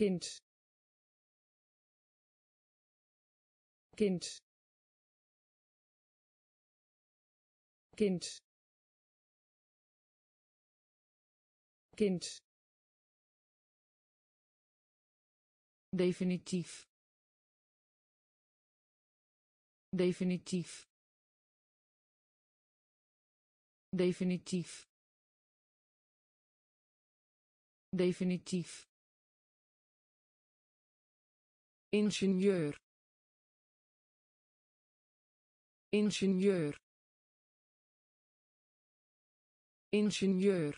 kind. Kind. Kind. Kind. Definitief. Definitief. Definitief. Definitief ingenieur. Ingenieur. Ingenieur.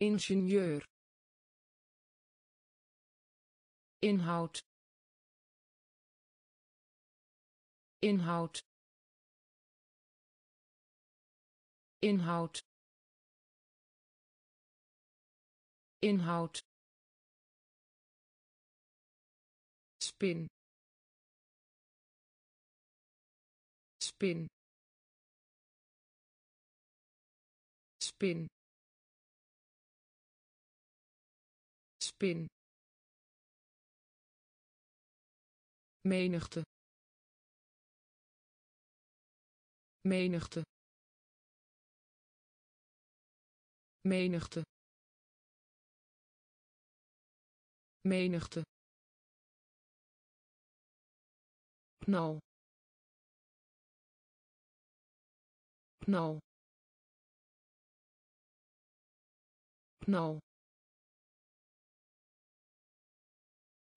Ingenieur. Inhoud. Inhoud. Inhoud. Inhoud spin. Spin. Spin. Spin. Menigte. Menigte. Menigte. Menigte knal. Knal. Knal.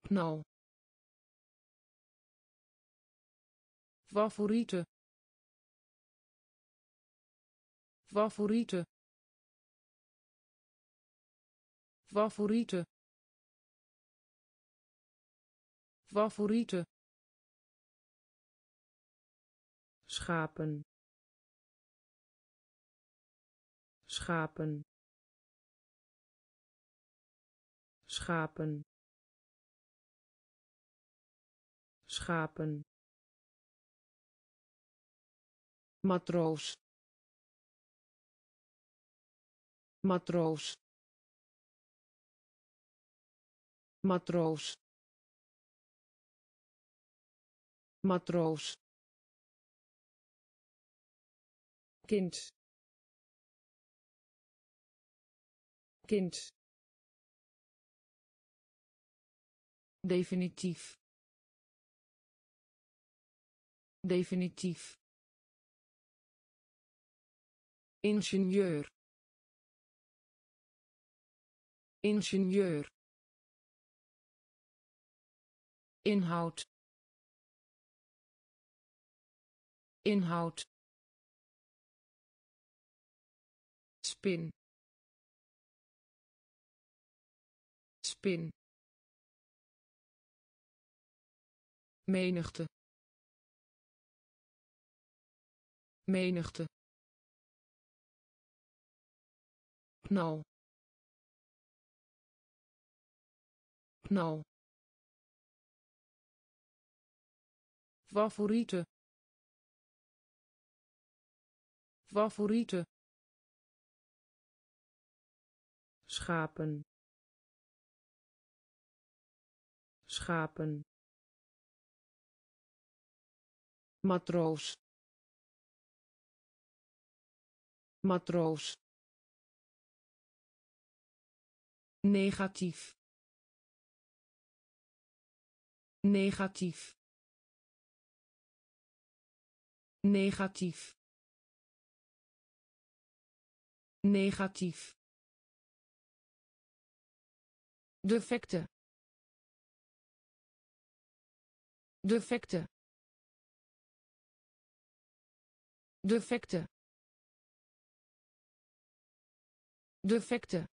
Knal. Favoriete. Favoriete. Favoriete. Favoriete schapen. Schapen. Schapen. Schapen. Matroos. Matroos. Matroos. Matroos kind. Kind. Definitief. Definitief. Ingenieur. Ingenieur. Inhoud. Inhoud spin. Spin. Menigte. Menigte. Knal. Knal. Favoriete. Favoriete schapen. Schapen. Matroos. Matroos. Negatief. Negatief. Negatief. Negatief defecte. Defecte. Defecte. Defecte.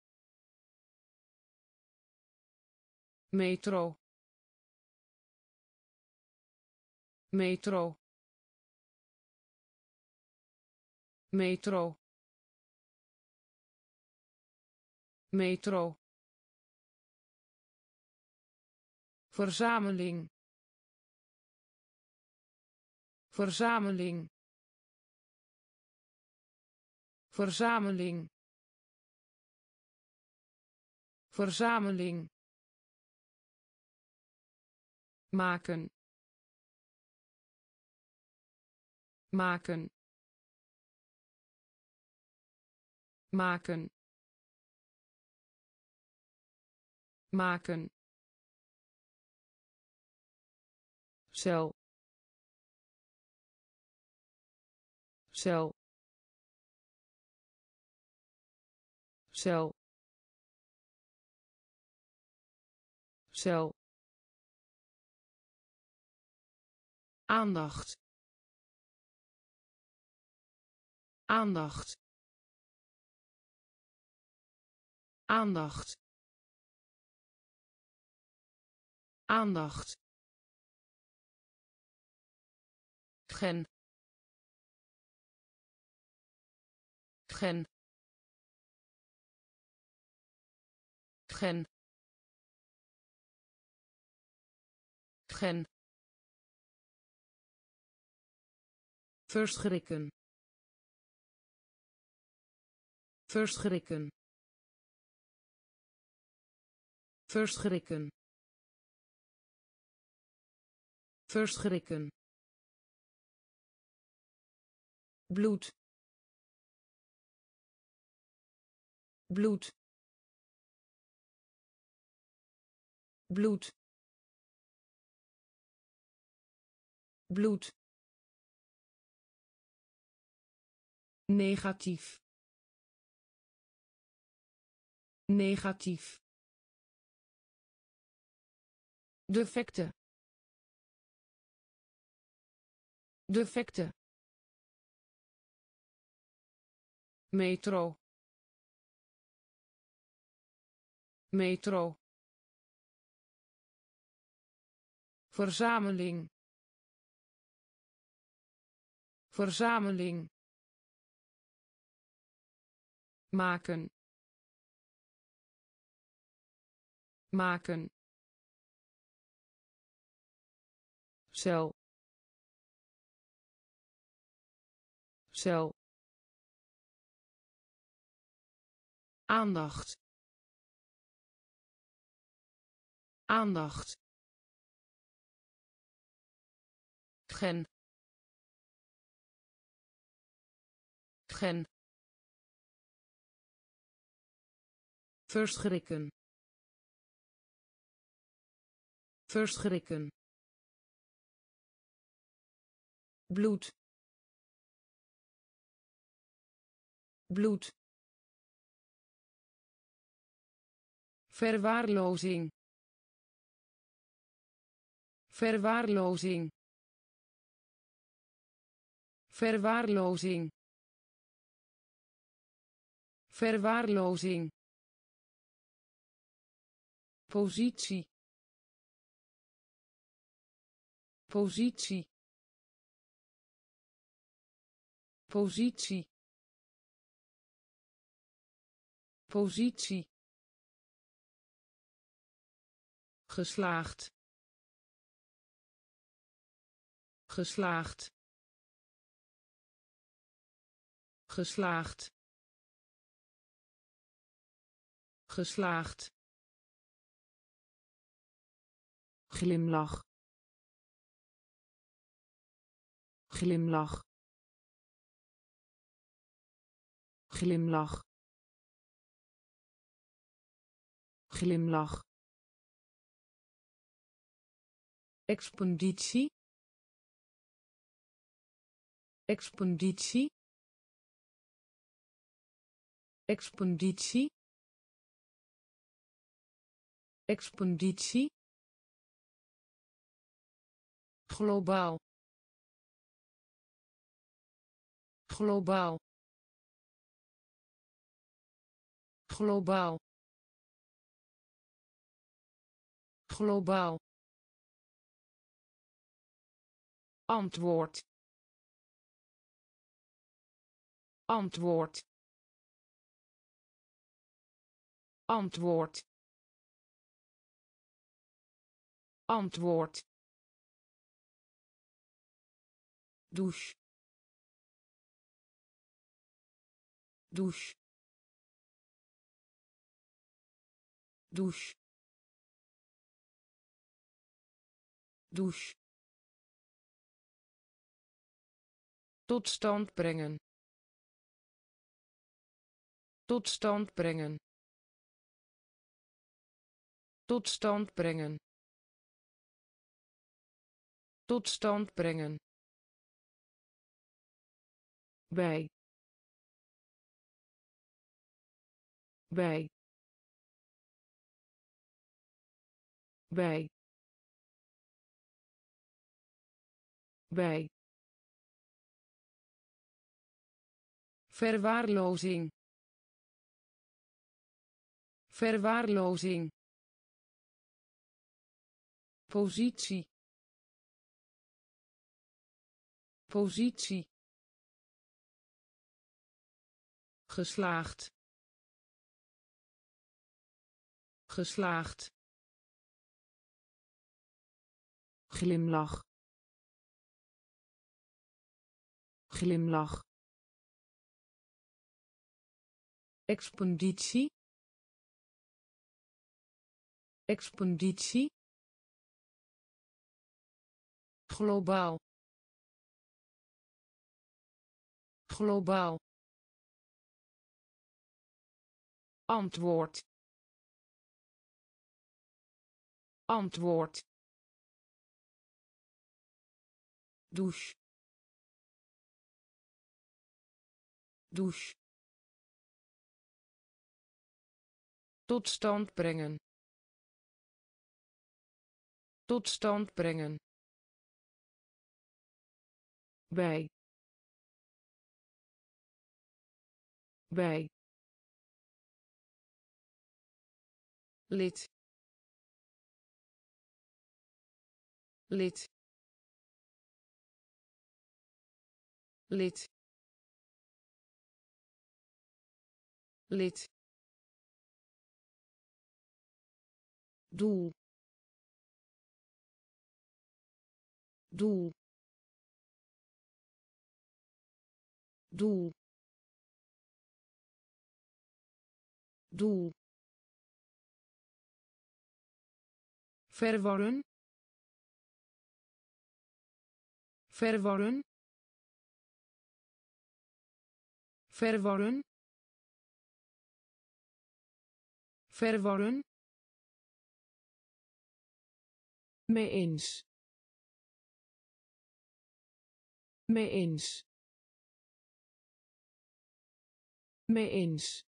Metro. Metro. Metro. Metro verzameling. Verzameling. Verzameling. Verzameling. Maken. Maken. Maken. Maken cel. Cel. Cel. Cel. Aandacht. Aandacht. Aandacht. Aandacht gen. Gen. Gen. Gen. Verschrikken. Verschrikken. Verschrikken. Verschrikken bloed. Bloed. Bloed. Bloed. Negatief. Negatief. Defecte. Defecte metro. Metro. Verzameling. Verzameling. Maken. Maken. Cel. Cel aandacht. Aandacht. Gen. Gen. Verschrikken. Verschrikken. Bloed. Bloed verwaarlozing. Verwaarlozing. Verwaarlozing. Verwaarlozing. Positie. Positie. Positie. Positie geslaagd. Geslaagd. Geslaagd. Geslaagd. Glimlach. Glimlach. Glimlach. Glimlach expeditie expeditie expeditie expeditie globaal. Globaal. Globaal. Globaal antwoord. Antwoord. Antwoord. Antwoord. Douche. Douche. Douche. Douche tot stand brengen. Tot stand brengen. Tot stand brengen. Tot stand brengen. Bij. Bij. Bij. Bij verwaarlozing. Verwaarlozing. Positie. Positie. Geslaagd. Geslaagd. Glimlach. Glimlach expeditie expeditie globaal. Globaal. Antwoord. Antwoord. Douche. Douche tot stand brengen. Tot stand brengen. Bij. Bij. Lid. Lid. Lid. Lid doel. Doel. Doel. Doel. Verworren verworren verworren verworren mee eens. Mee eens. Mee eens.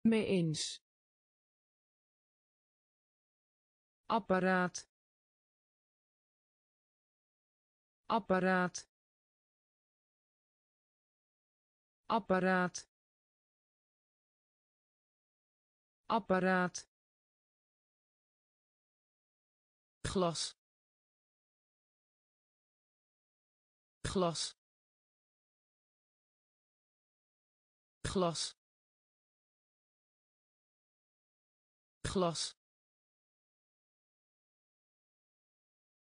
Mee eens. Apparaat. Apparaat. Apparaat. Apparaat glas. Glas. Glas. Glas.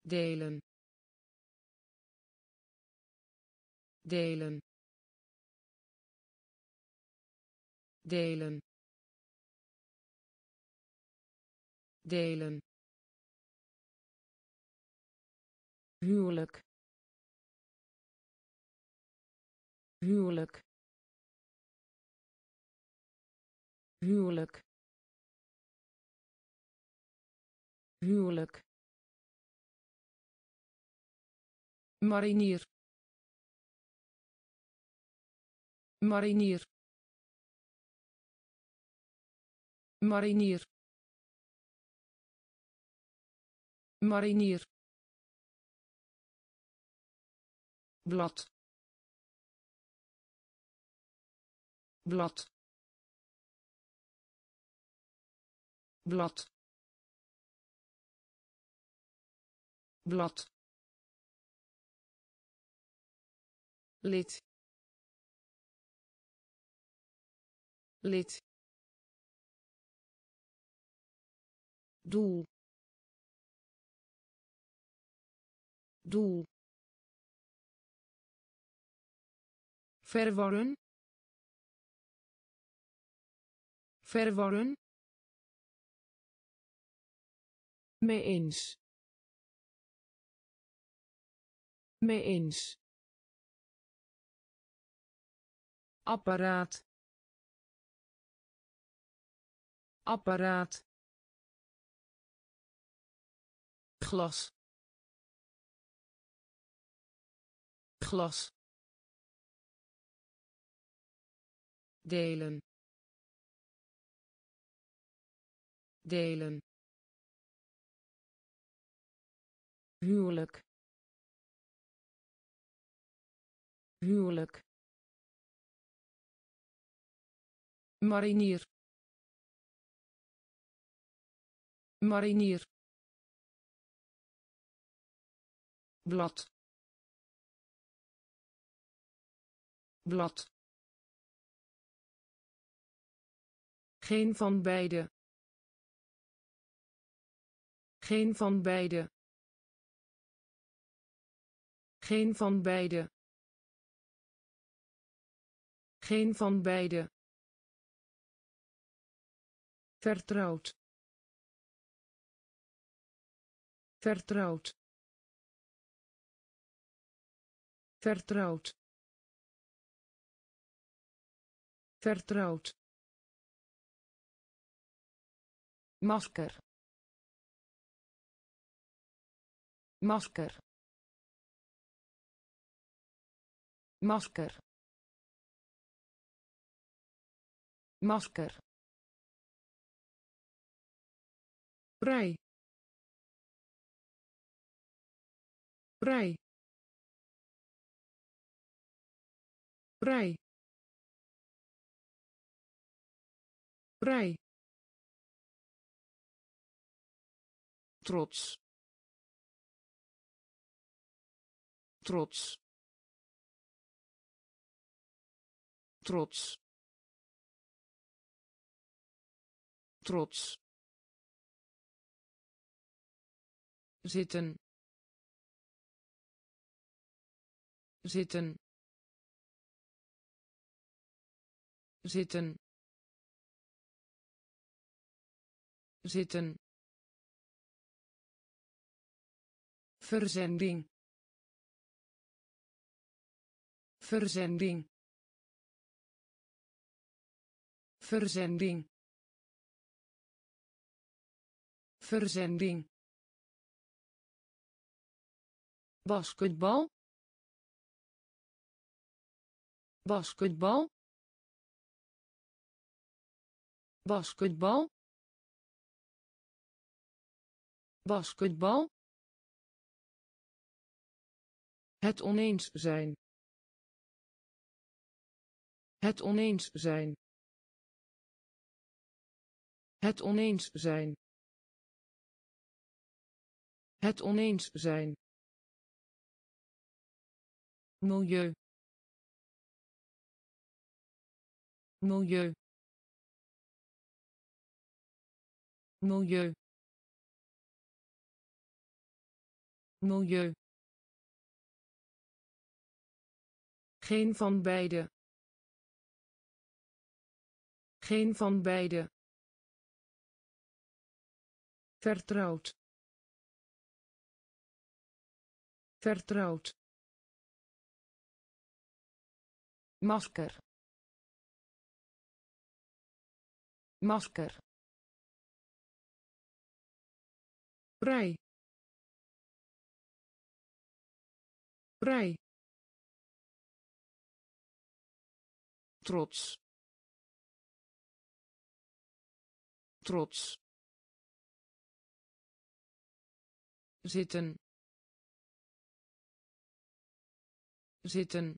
Delen. Delen. Delen. Delen huwelijk. Huwelijk. Huwelijk. Huwelijk. Marinier. Marinier. Marinier. Marinier blad. Blad. Blad. Blad. Lid. Lid. Doel. Doel verworren verwarren. Mee eens. Mee eens. Apparaat. Apparaat. Glas. Glas delen. Delen. Huwelijk. Huwelijk. Marinier. Marinier. Blad. Blad geen van beide. Geen van beide. Geen van beide. Geen van beide. Vertrouwd. Vertrouwd. Vertrouwd. Vertrouwd masker. Masker. Masker. Masker. Vrij vrij vrij vrij trots. Trots. Trots. Trots. Zitten. Zitten. Zitten. Zitten verzending. Verzending. Verzending. Verzending. Basketbal. Basketbal. Basketbal. Basketbal het oneens zijn. Het oneens zijn. Het oneens zijn. Het oneens zijn. Milieu. Milieu. Milieu. Milieu geen van beide. Geen van beide. Vertrouwd. Vertrouwd. Masker. Masker. Vrij vrij trots. Trots. Zitten. Zitten.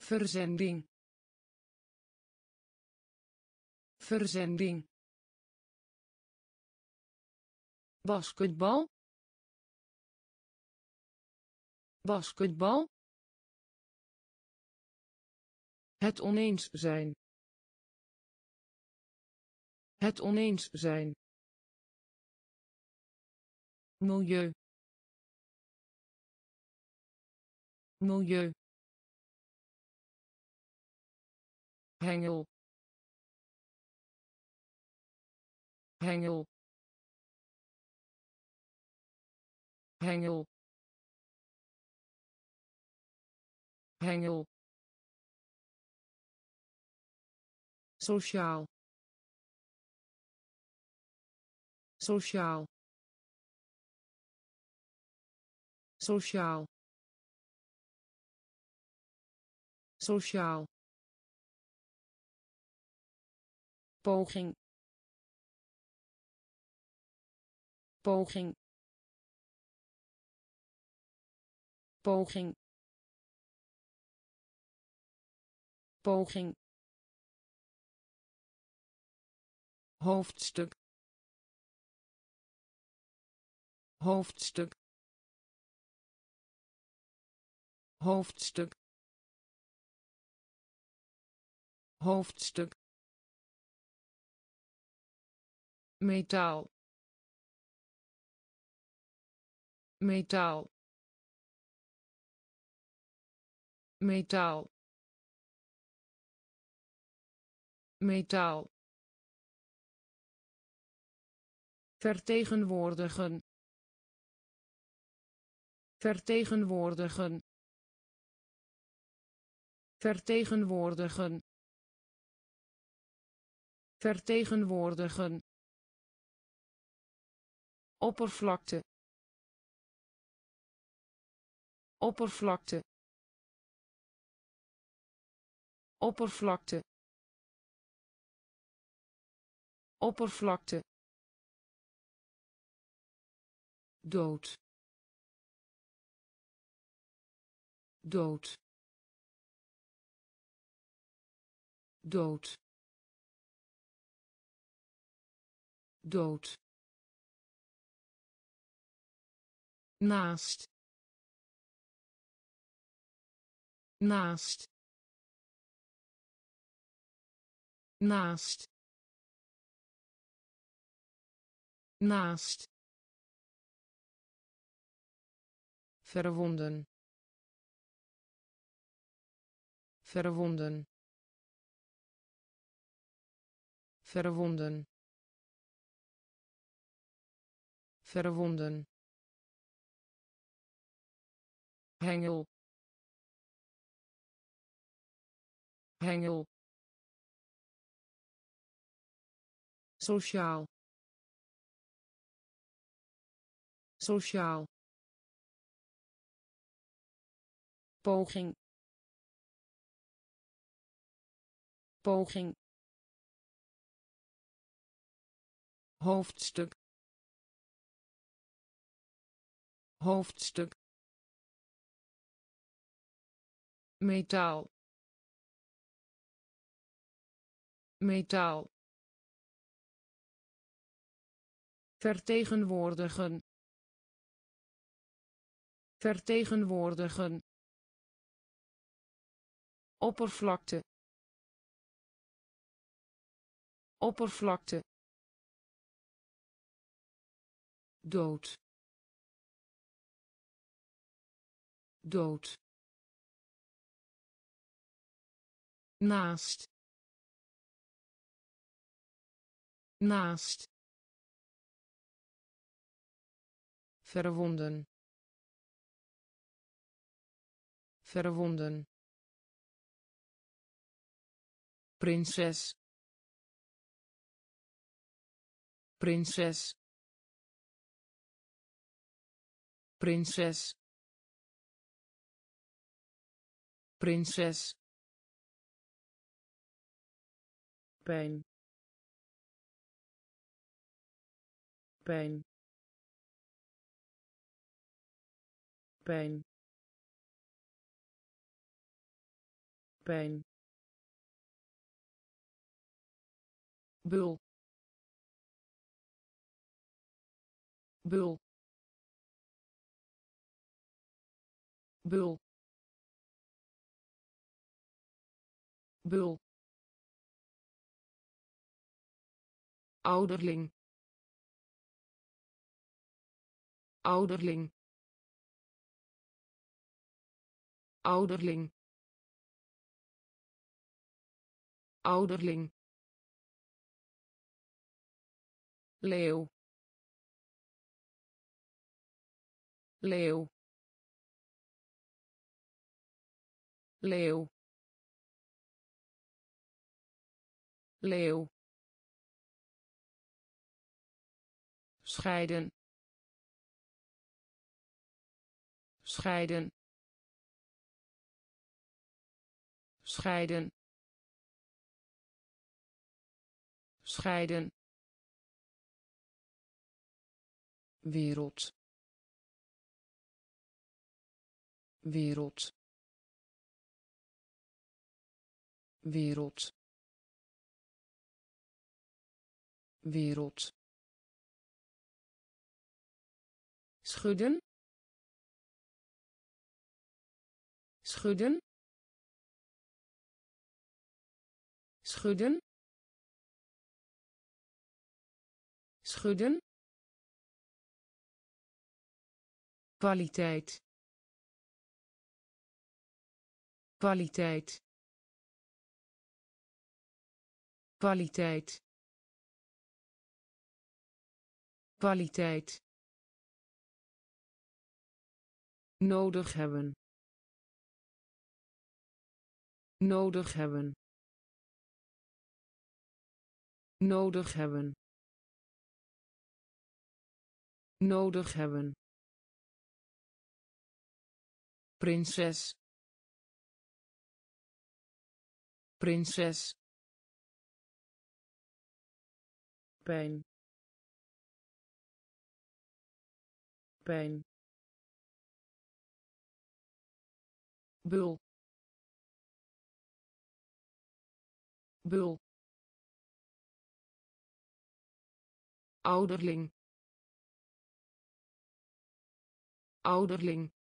Verzending. Verzending. Basketbal. Basketbal het oneens zijn. Het oneens zijn. Milieu. Milieu. Hengel. Hengel. Hengel. Hengel sociaal. Sociaal. Sociaal. Sociaal. Poging. Poging. Poging. Poging hoofdstuk. Hoofdstuk. Hoofdstuk. Hoofdstuk. Metaal. Metaal. Metaal. Metaal vertegenwoordigen. Vertegenwoordigen. Vertegenwoordigen. Vertegenwoordigen. Oppervlakte. Oppervlakte. Oppervlakte. Oppervlakte dood. Dood. Dood. Dood. Naast. Naast. Naast. Naast verwonden. Verwonden. Verwonden. Verwonden. Hengel hengel sociaal. Sociaal poging. Poging. Hoofdstuk. Hoofdstuk. Metaal. Metaal. Vertegenwoordigen. Vertegenwoordigen oppervlakte oppervlakte dood dood naast naast verwonden verwonden prinses. Prinses. Prinses. Prinses. Pijn. Pijn. Pijn. Pijn bul. Bul. Bul. Bul. Ouderling. Ouderling. Ouderling. Ouderling leeuw. Leeuw. Leeuw. Leeuw. Scheiden. Scheiden. Scheiden. Scheiden wereld. Wereld. Wereld. Wereld. Schudden. Schudden. Schudden. Schudden kwaliteit. Kwaliteit. Kwaliteit. Kwaliteit. Nodig hebben. Nodig hebben. Nodig hebben. Nodig hebben prinses. Prinses. Pijn. Pijn. Bul. Bul. Ouderling. Ouderling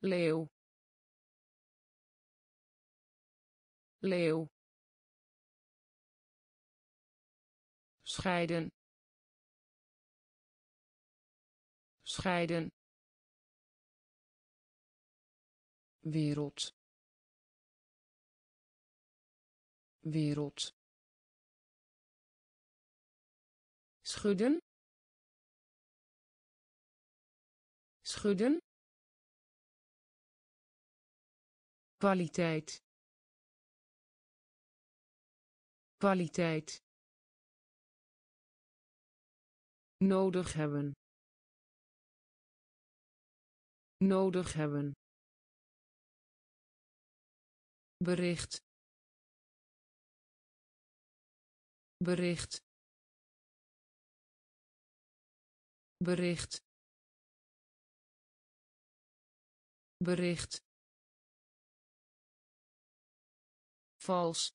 leeuw. Leeuw. Scheiden. Scheiden. Wereld. Wereld. Schudden. Schudden kwaliteit. Kwaliteit. Nodig hebben. Nodig hebben. Bericht. Bericht. Bericht. Bericht vals.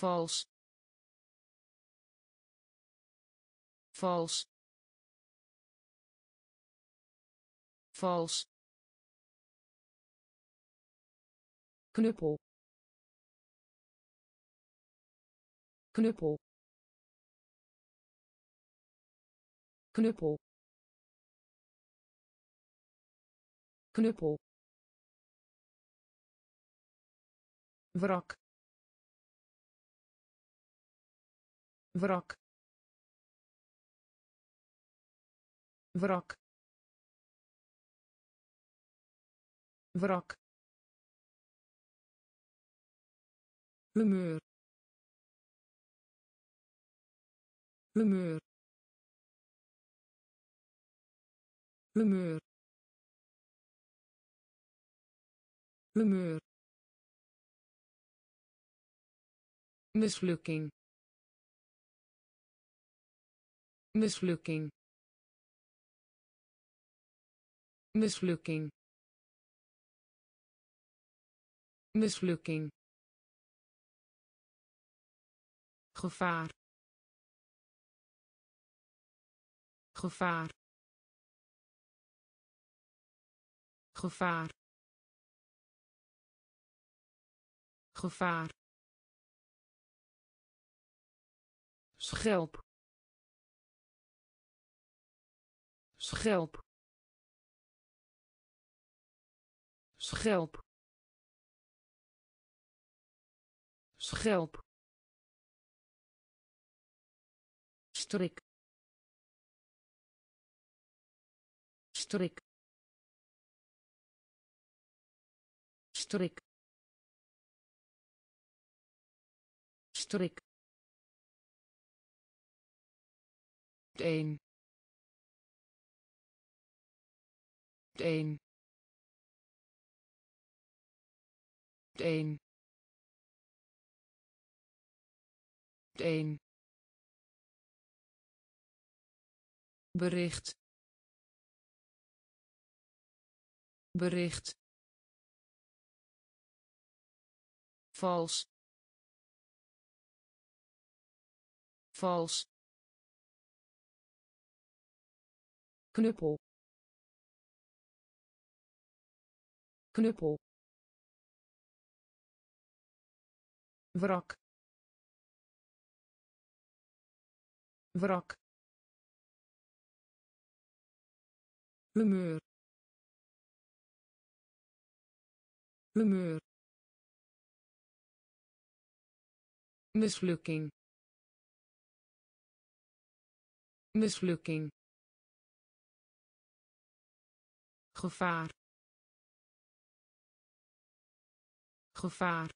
Vals. Vals. Vals. Knuppel. Knuppel. Knuppel. Knuppel wrak wrak wrak wrak humeur. Humeur. Humeur. Humeur mislukking mislukking mislukking mislukking gevaar gevaar gevaar gevaar schelp. Schelp. Schelp. Schelp. Strik. Strik. Strik. Strik een een een een bericht. Bericht. Vals. Vals knuppel. Knuppel. Wrak. Wrak. Humeur. Humeur. Mislukking. Mislukking gevaar. Gevaar.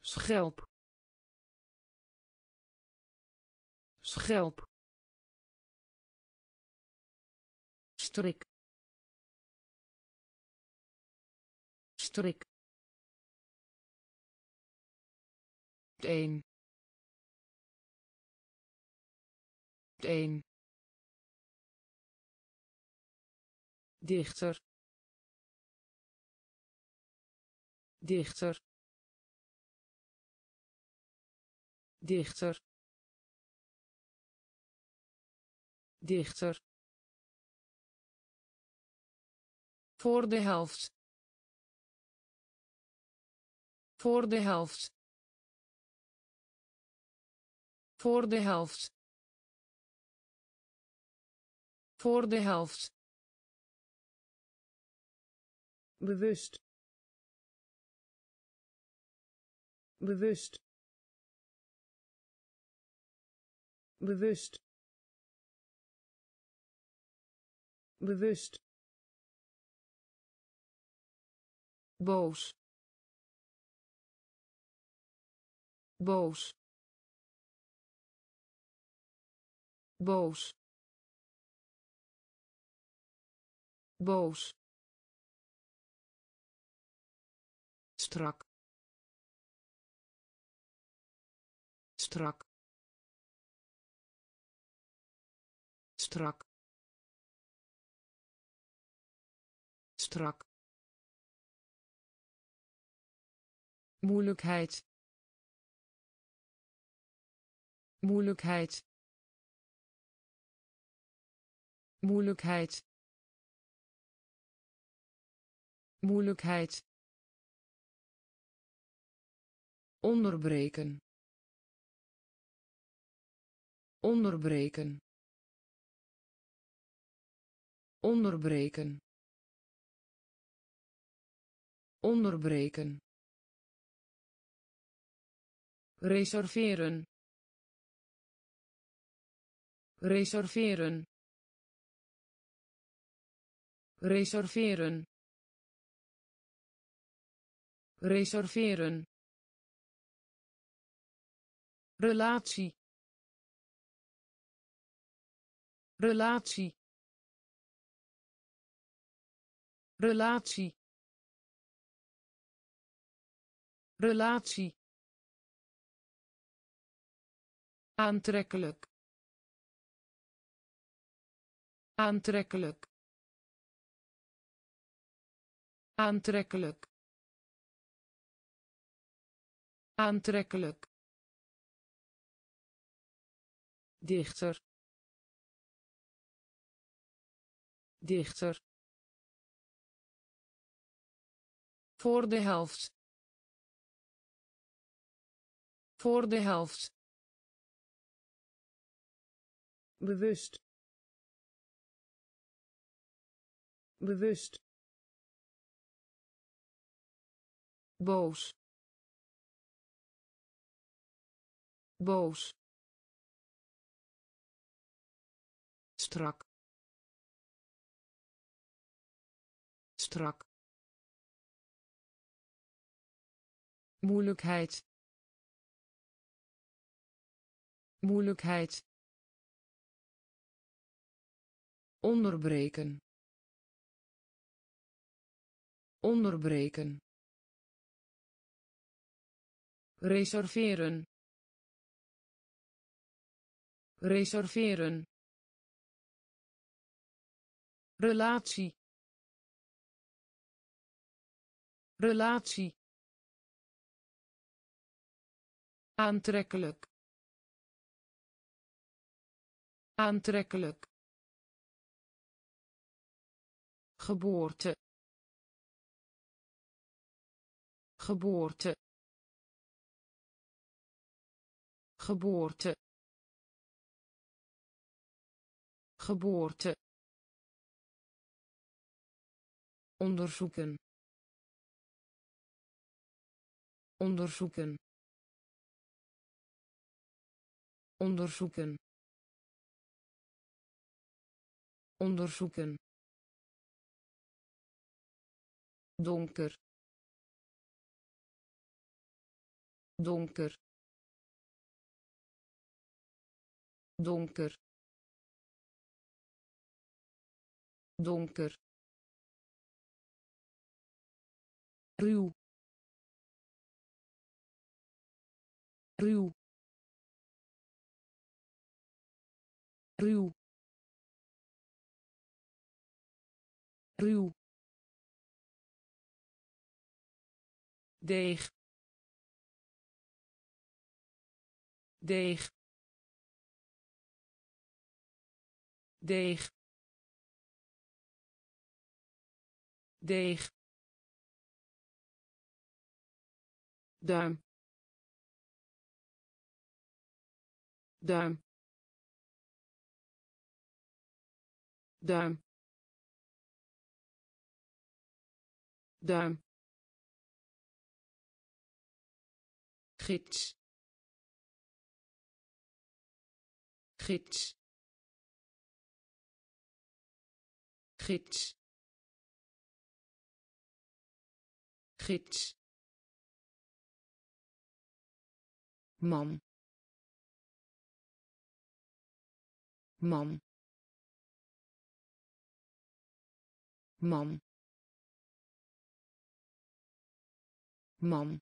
Schelp. Schelp. Strik. Strik. Een een dichter. Dichter. Dichter. Dichter. Voor de helft. Voor de helft. Voor de helft. Voor de helft bewust. Bewust. Bewust. Bewust. Boos. Boos. Boos. Boos strak. Strak. Strak. Strak. Moeilijkheid. Moeilijkheid. Moeilijkheid. Moeilijkheid onderbreken. Onderbreken. Onderbreken. Onderbreken. Reserveren. Reserveren. Reserveren. Reserveren relatie relatie relatie relatie. Aantrekkelijk aantrekkelijk. Aantrekkelijk aantrekkelijk dichter. Dichter. Voor de helft. Voor de helft. Bewust. Bewust. Boos. Boos strak. Strak. Moeilijkheid. Moeilijkheid. Onderbreken. Onderbreken. Reserveren. Reserveren relatie relatie aantrekkelijk aantrekkelijk geboorte geboorte geboorte geboorte onderzoeken. Onderzoeken. Onderzoeken. Onderzoeken. Donker. Donker. Donker. Donker ruw ruw ruw ruw. Deeg deeg deeg. Deeg duim duim duim duim gids. Gids. Gids. Gids man. Man. Man. Man.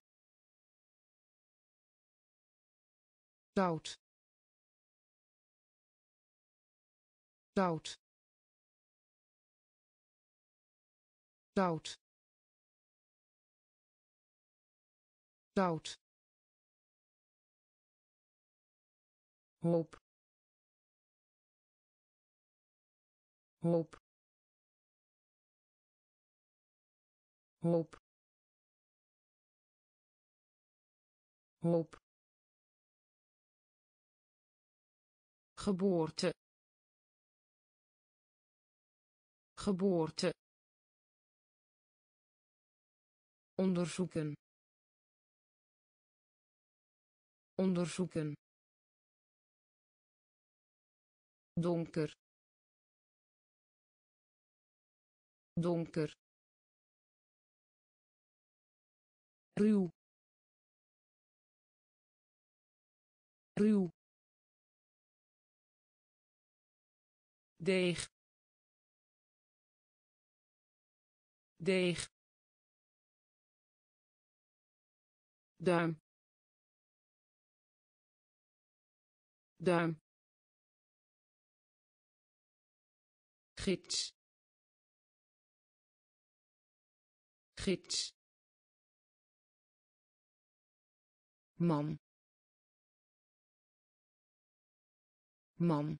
Zout. Zout. Zout. Zout hoop. Hoop. Hoop. Hoop. Geboorte. Geboorte. Onderzoeken. Onderzoeken donker. Donker. Ruw. Ruw. Deeg. Deeg. Duim. Duim gids. Gids. Man man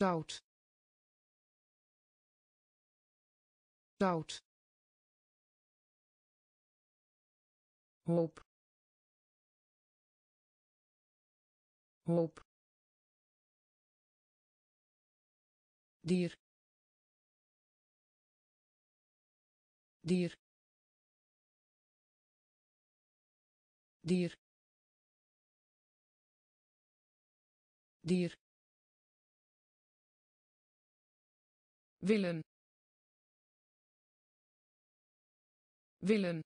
zout. Zout. Hoop. Hoop dier dier dier dier. Willen willen.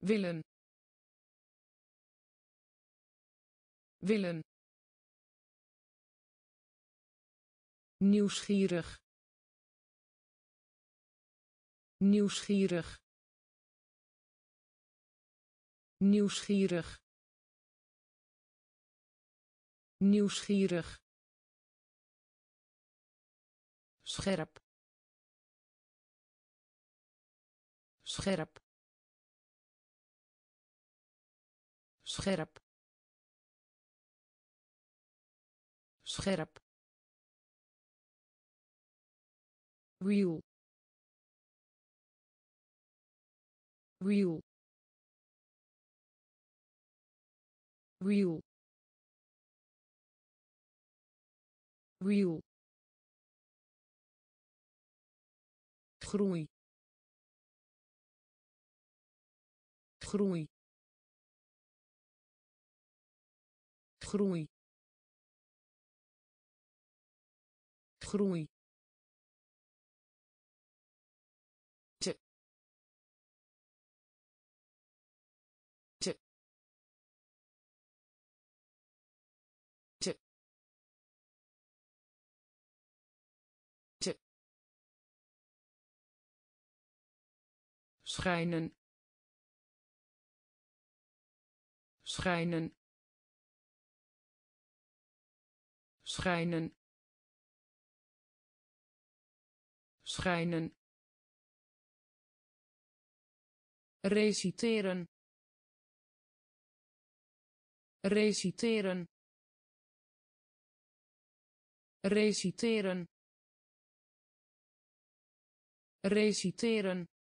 Willen willen nieuwsgierig. Nieuwsgierig. Nieuwsgierig. Nieuwsgierig. Scherp. Scherp. Scherp. Scherp wiel wiel wiel wiel groei. Groei. Groei. Groei schijnen. Schijnen. Schijnen. Schijnen. Reciteren. Reciteren. Reciteren. Reciteren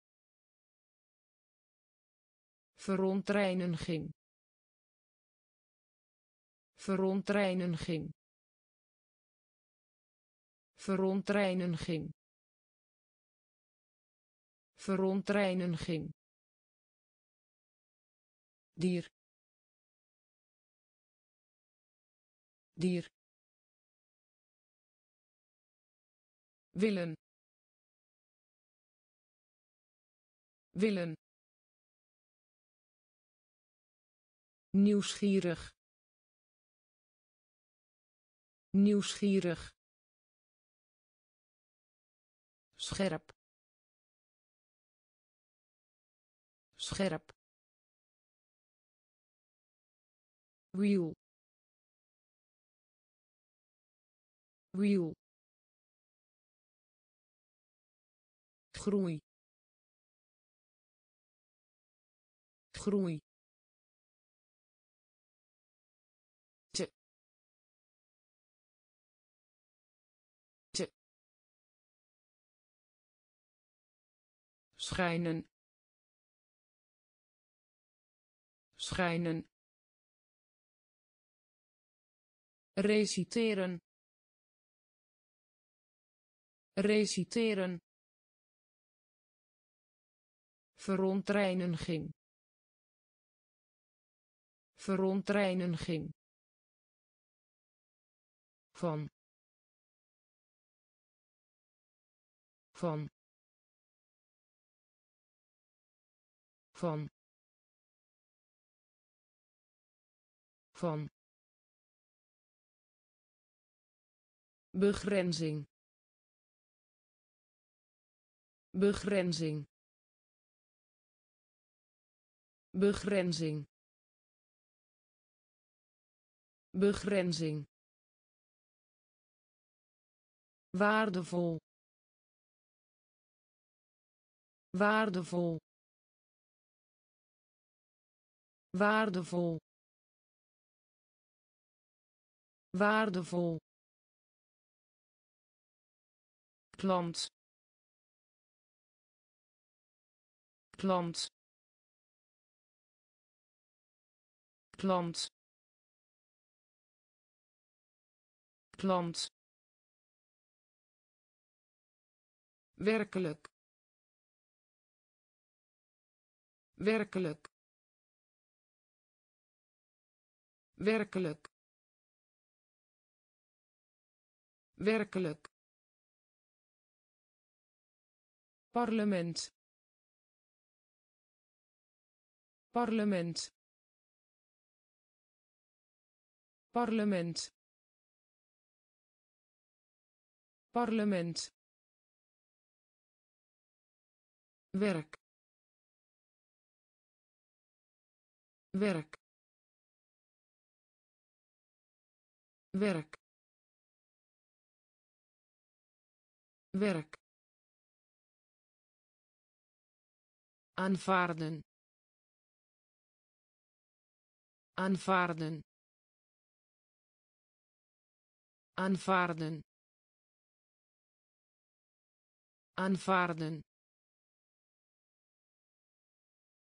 verontreiniging verontreiniging verontreiniging verontreiniging dier. Dier. Willen. Willen nieuwsgierig nieuwsgierig scherp scherp wiel wiel groei groei schijnen. Schijnen. Reciteren. Reciteren. Verontreiniging. Verontreiniging. Van. Van van. Van. Begrenzing. Begrenzing. Begrenzing. Begrenzing. Waardevol. Waardevol waardevol. Waardevol. Klant klant klant klant werkelijk. Werkelijk werkelijk. Werkelijk. Parlement. Parlement. Parlement. Parlement. Werk. Werk werk. Werk. Aanvaarden. Aanvaarden. Aanvaarden. Aanvaarden.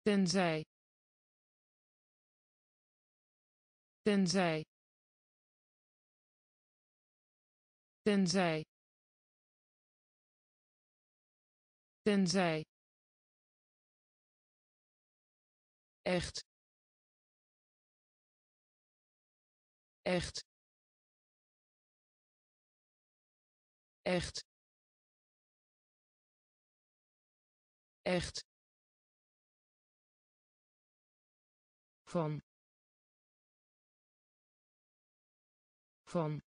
Tenzij. Tenzij tenzij. Tenzij. Echt. Echt. Echt. Echt. Van. Van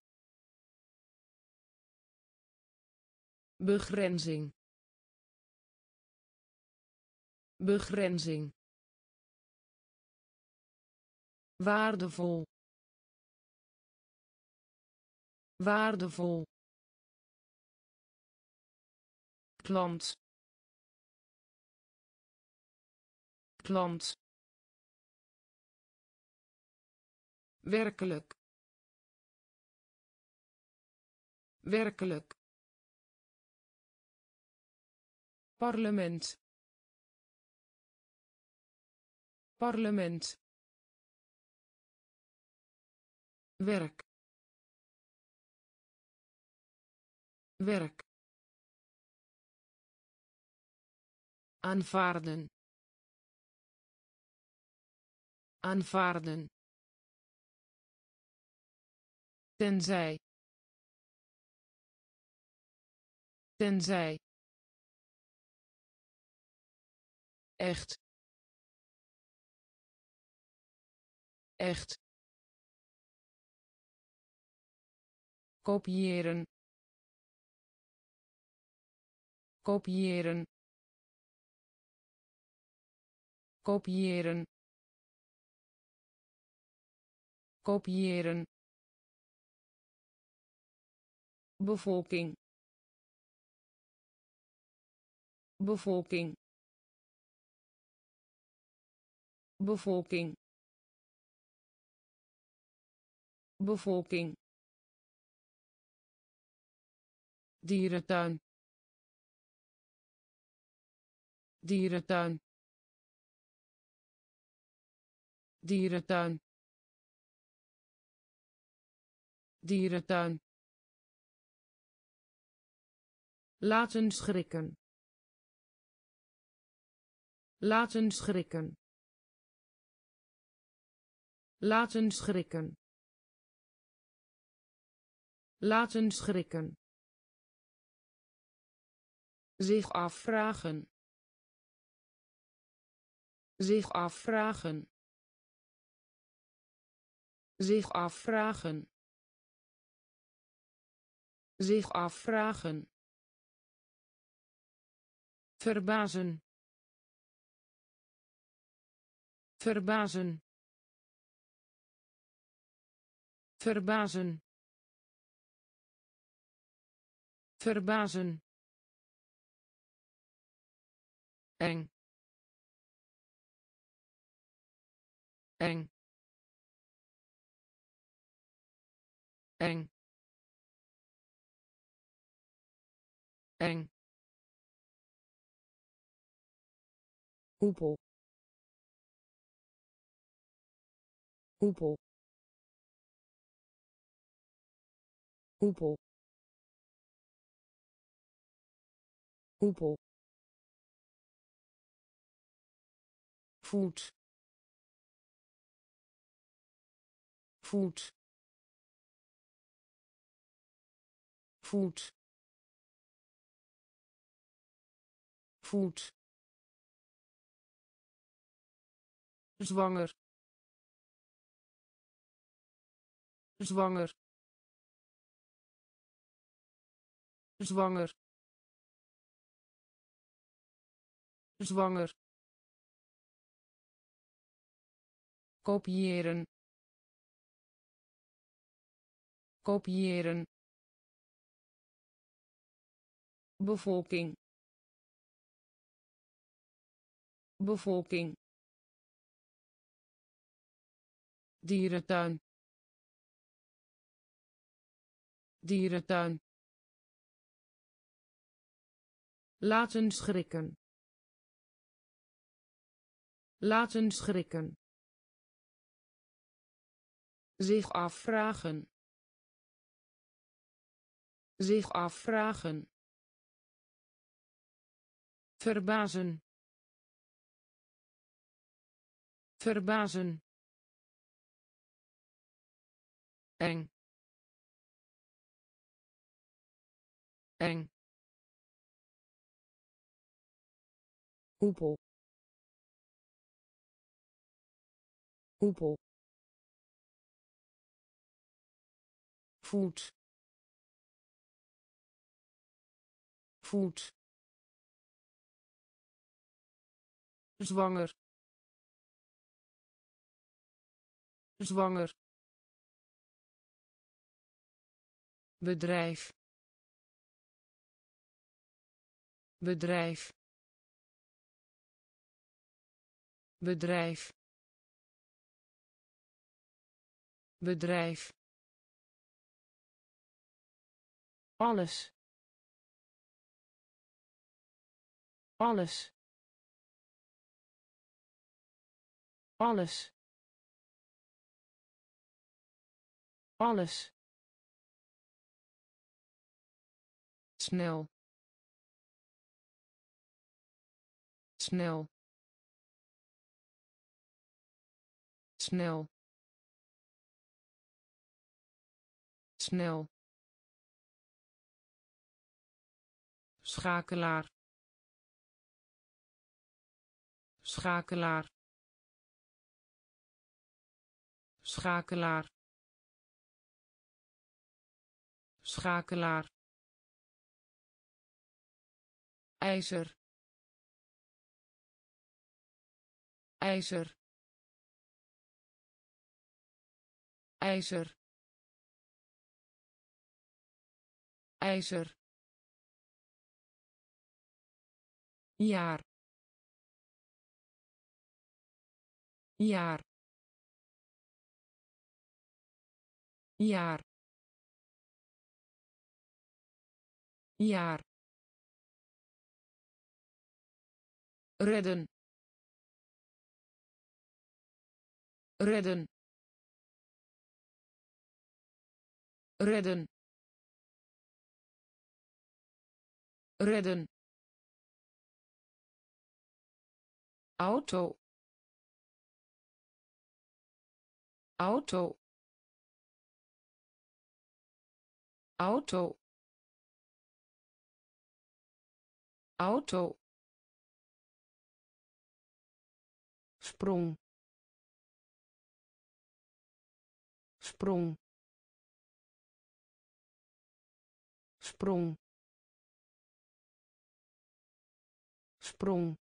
begrenzing. Begrenzing. Waardevol. Waardevol. Klant klant werkelijk. Werkelijk parlement. Parlement. Werk. Werk. Aanvaarden. Aanvaarden. Tenzij. Tenzij echt. Echt. Kopiëren. Kopiëren. Kopiëren. Kopiëren. Bevolking. Bevolking bevolking bevolking dierentuin dierentuin dierentuin dierentuin. Laten schrikken. Laten schrikken laten schrikken. Laten schrikken. Zich afvragen. Zich afvragen. Zich afvragen. Zich afvragen. Verbazen. Verbazen verbazen. Verbazen. Eng. Eng. Eng. Eng. Hoepel. Hoepel hoepel hoepel voet. Voet. Voet. Voet. Zwanger. Zwanger zwanger. Zwanger. Kopiëren. Kopiëren. Bevolking. Bevolking. Dierentuin. Dierentuin laten schrikken. Laten schrikken. Zich afvragen. Zich afvragen. Verbazen. Verbazen. Eng. Eng hoepel hoepel voet. Voet. Zwanger. Zwanger. Bedrijf. Bedrijf bedrijf. Bedrijf. Alles. Alles. Alles. Alles. Snel. Snel snel. Snel. Schakelaar. Schakelaar. Schakelaar. Schakelaar. Ijzer. Ijzer ijzer. Ijzer. Jaar. Jaar. Jaar. Jaar. Redden. Redden redden. Redden. Auto. Auto. Auto. Auto. Sprong. Sprong sprong. Sprong.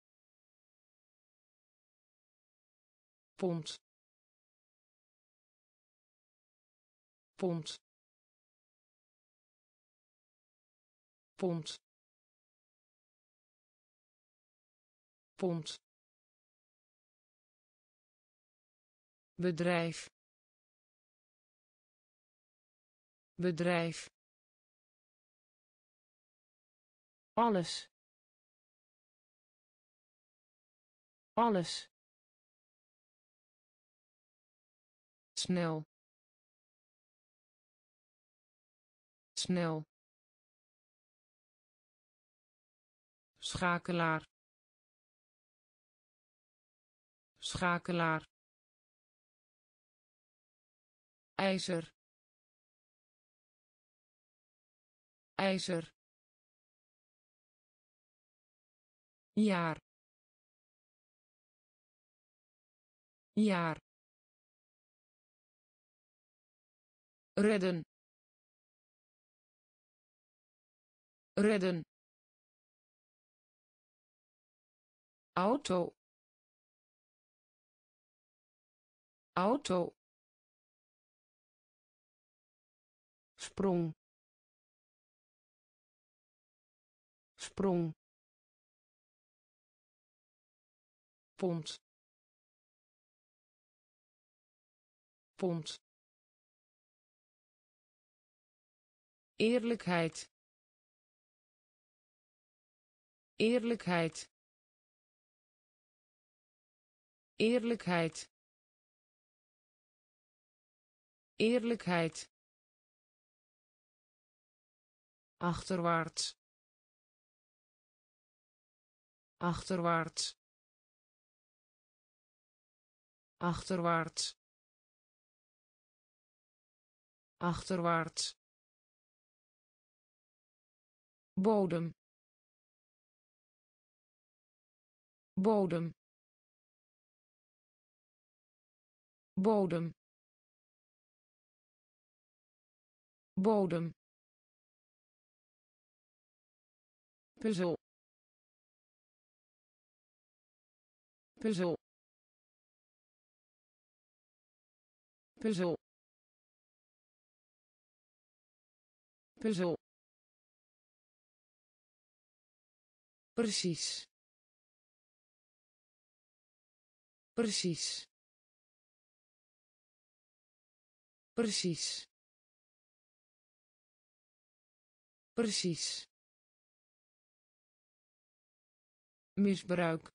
Pond pond pond pond bedrijf. Bedrijf alles. Alles. Snel. Snel. Schakelaar. Schakelaar. Ijzer. Ijzer jaar. Jaar. Redden. Redden. Auto. Auto. Sprong. Sprong pond. Pond. Eerlijkheid. Eerlijkheid. Eerlijkheid. Eerlijkheid. Achterwaarts. Achterwaarts achterwaarts. Achterwaarts. Bodem. Bodem. Bodem. Bodem. Puzzel. Puzzel puzzel. Puzzel. Precies. Precies. Precies. Precies. Misbruik.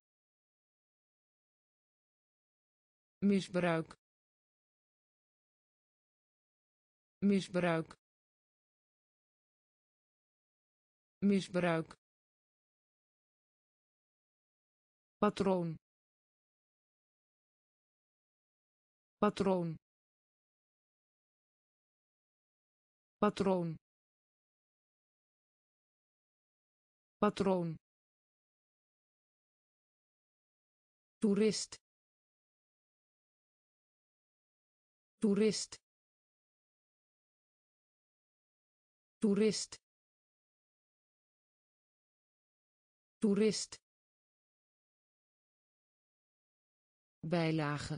Misbruik misbruik misbruik patroon patroon patroon patroon. Toerist toerist toerist toerist bijlage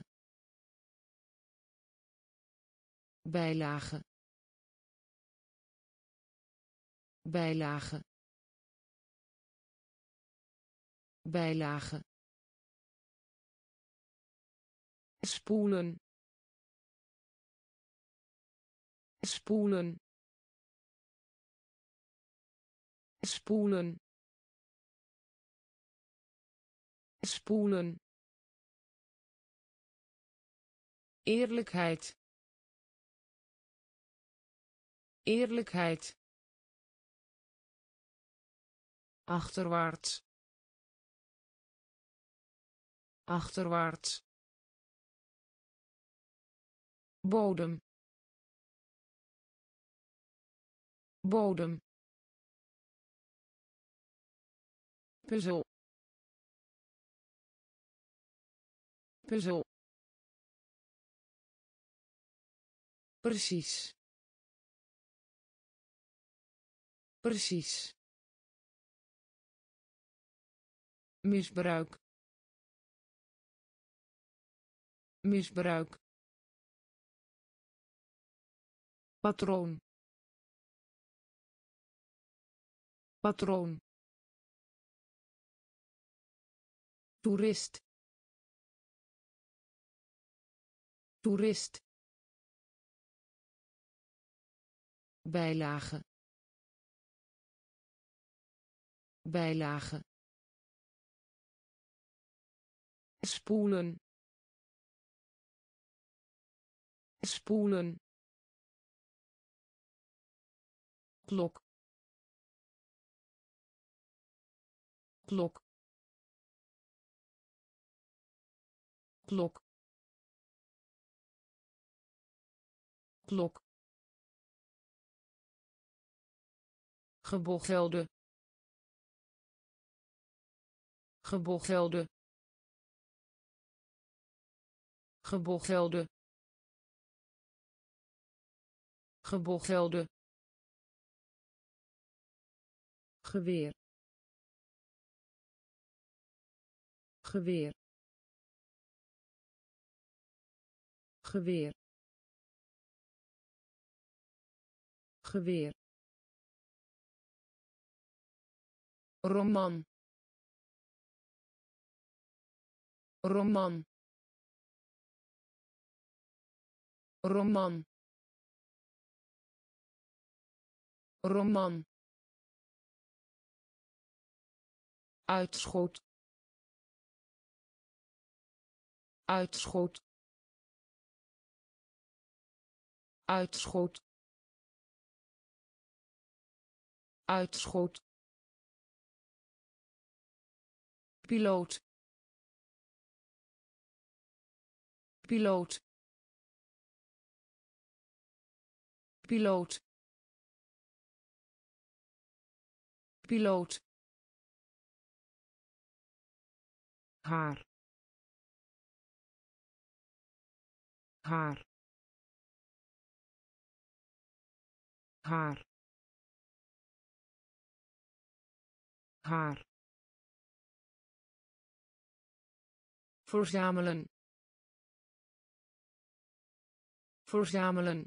bijlage bijlage bijlage. Spoelen. Spoelen spoelen. Spoelen. Eerlijkheid. Eerlijkheid. Achterwaarts. Achterwaarts. Bodem. Bodem puzzel puzzel precies precies misbruik misbruik patroon patroon toerist toerist bijlage bijlage spoelen spoelen klok klok klok. Klok. Gebochelde gebochelde gebochelde gebochelde geweer. Geweer geweer. Geweer. Roman. Roman. Roman. Roman. Uitschot. Uitschot uitschot. Uitschot. Piloot. Piloot. Piloot. Piloot. Haar. Haar haar. Haar. Verzamelen. Verzamelen.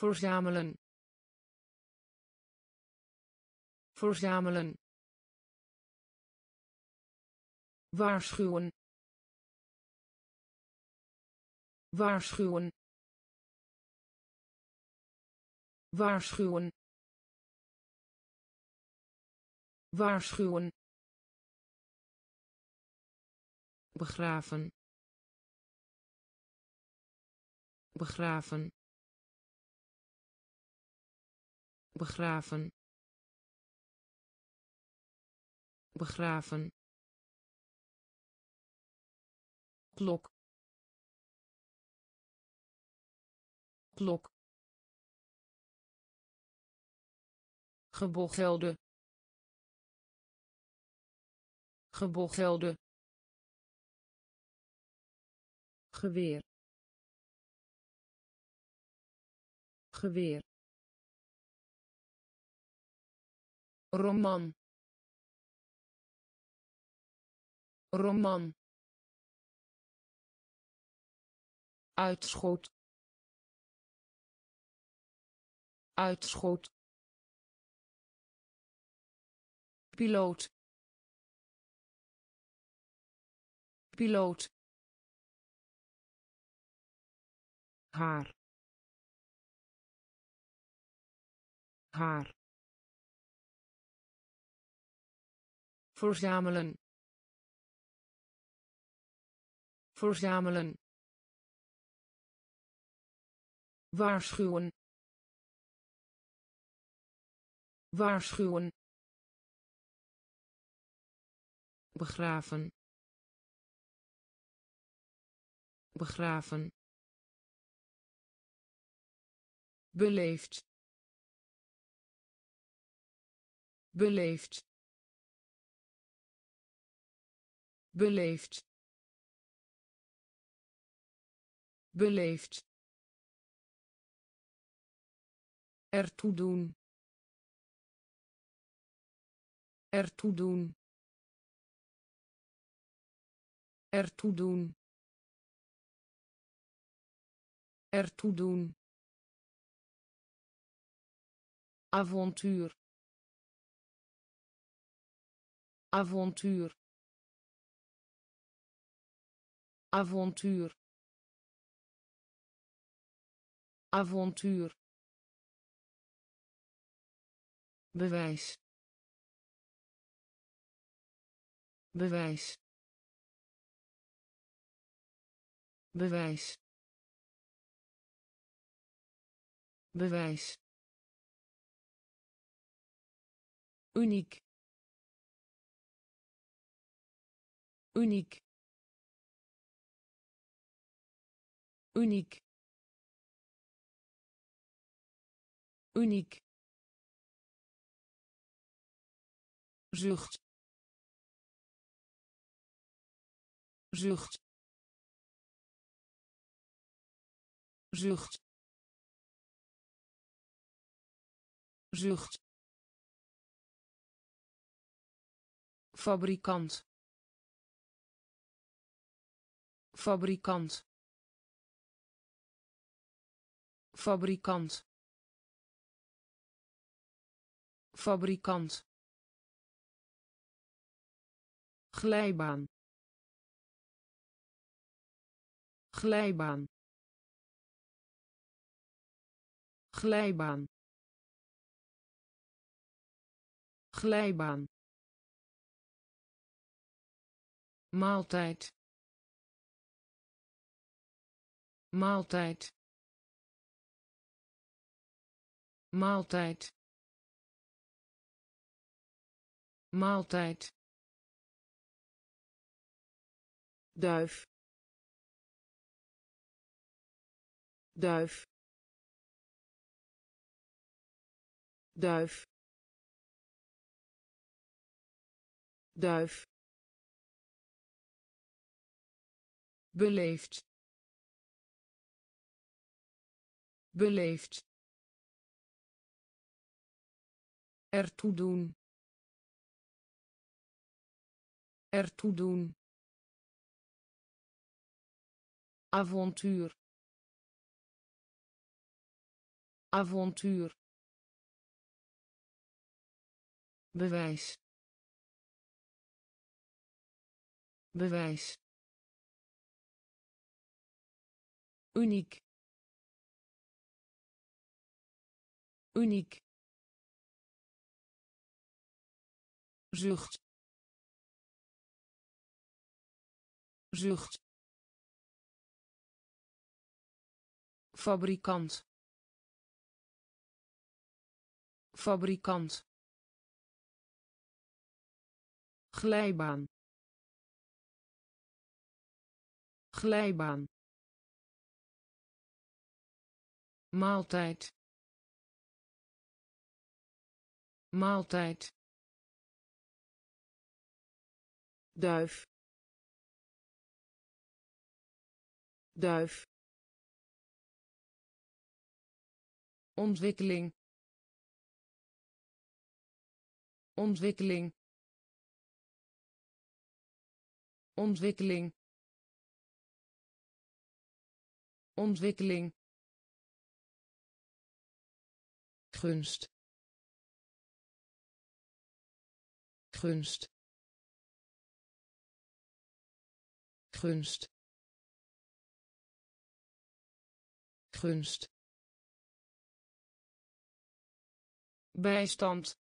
Verzamelen. Verzamelen. Waarschuwen. Waarschuwen waarschuwen. Waarschuwen. Begraven. Begraven. Begraven. Begraven. Klok. Klok gebochelde gebochelde geweer. Geweer. Roman. Roman. Uitschot. Uitschot piloot. Piloot. Haar. Haar. Verzamelen. Verzamelen. Waarschuwen. Waarschuwen begraven. Begraven. Beleefd. Beleefd. Beleefd. Beleefd. Ertoe doen. Ertoe doen ertoe doen. Ertoe doen. Avontuur. Avontuur. Avontuur. Avontuur. Bewijs. Bewijs bewijs. Bewijs. Uniek. Uniek. Uniek. Uniek. Zucht. Zucht zucht zucht fabrikant fabrikant fabrikant fabrikant glijbaan glijbaan glijbaan. Glijbaan. Maaltijd. Maaltijd. Maaltijd. Maaltijd. Duif. Duif duif duif beleefd beleefd ertoe doen ertoe doen avontuur avontuur bewijs. Bewijs. Uniek. Uniek. Zucht. Zucht. Fabrikant. Fabrikant glijbaan. Glijbaan. Maaltijd. Maaltijd. Duif. Duif. Ontwikkeling. Ontwikkeling ontwikkeling. Ontwikkeling. Gunst. Gunst. Gunst. Gunst. Bijstand.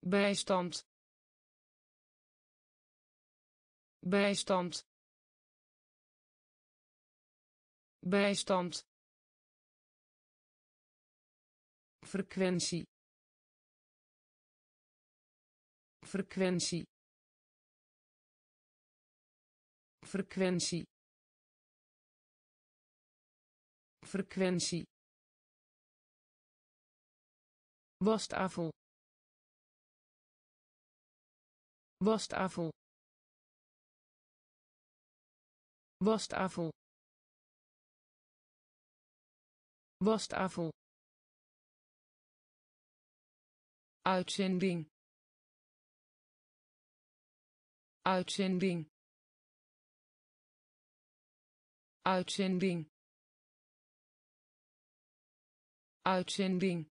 Bijstand bijstand. Bijstand. Frequentie. Frequentie. Frequentie. Frequentie. Wastafel wastafel wastafel wastafel uitzending. Uitzending. Uitzending. Uitzending.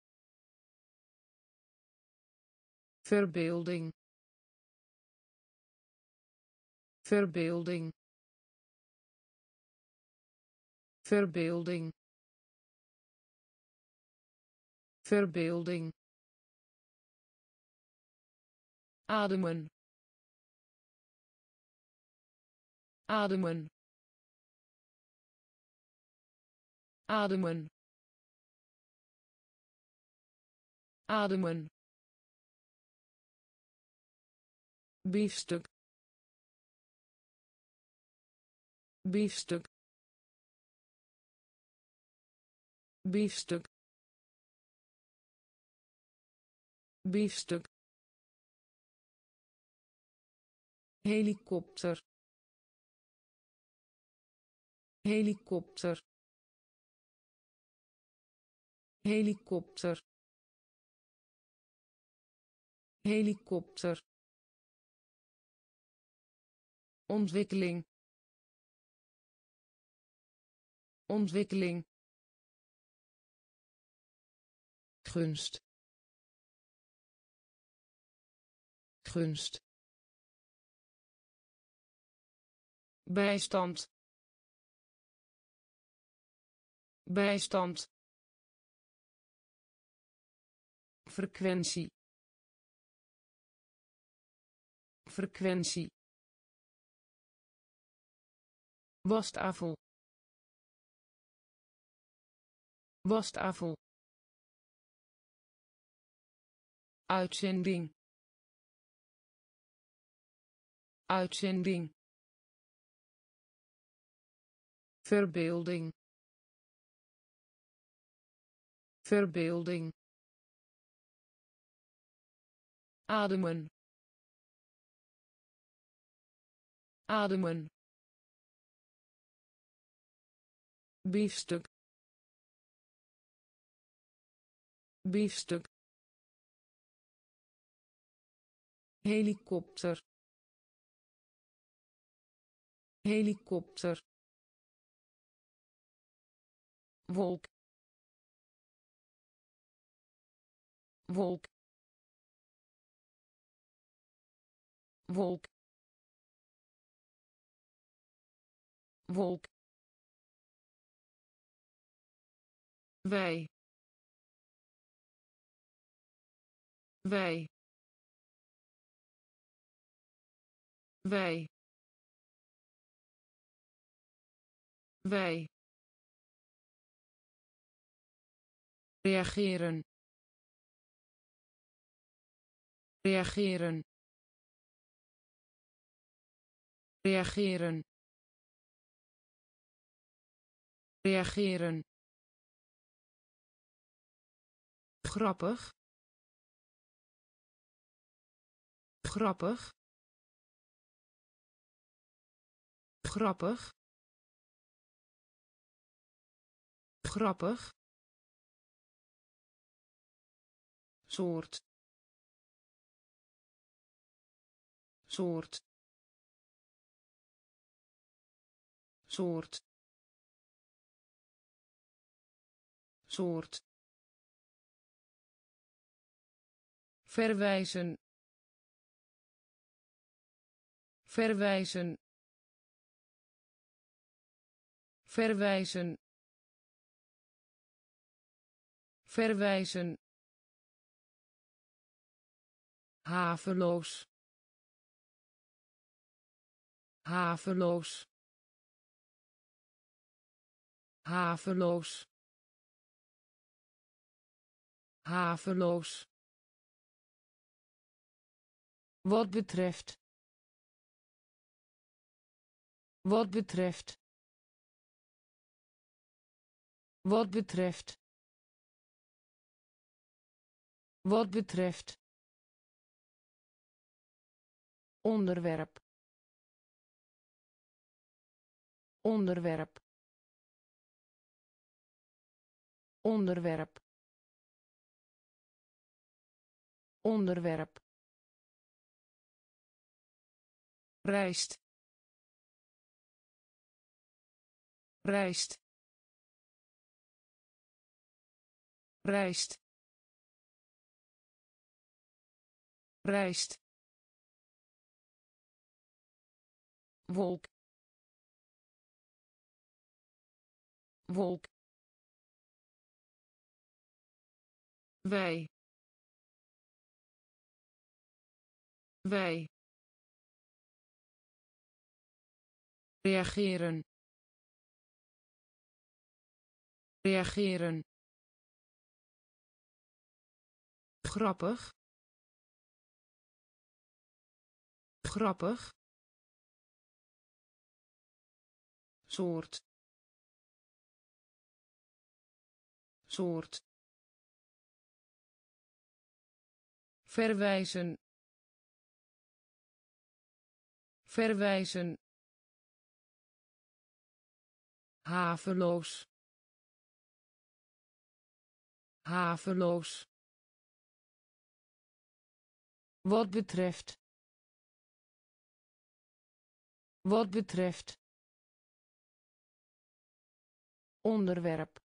Verbeelding. Verbeelding verbeelding. Verbeelding. Ademen. Ademen. Ademen. Ademen. Biefstuk. Biefstuk biefstuk. Biefstuk. Helikopter. Helikopter. Helikopter. Helikopter. Ontwikkeling. Ontwikkeling gunst. Gunst. Bijstand. Bijstand. Frequentie. Frequentie. Wastafel wastafel uitzending. Uitzending. Verbeelding. Verbeelding. Ademen. Ademen. Biefstuk. Biefstuk helikopter. Helikopter. Wolk. Wolk. Wolk. Wolk. Wij. Wij wij. Wij. Reageren. Reageren. Reageren. Reageren. Grappig. Grappig grappig. Grappig. Soort. Soort. Soort. Soort. Verwijzen. Verwijzen verwijzen verwijzen haveloos haveloos haveloos haveloos. Wat betreft wat betreft wat betreft. Wat betreft. Onderwerp. Onderwerp. Onderwerp. Onderwerp. Rijst rijst rijst rijst wolk. Wolk. Wij. Wij. Reageren. Reageren grappig. Grappig. Soort. Soort. Verwijzen. Verwijzen. Haveloos. Haveloos wat betreft. Wat betreft. Onderwerp.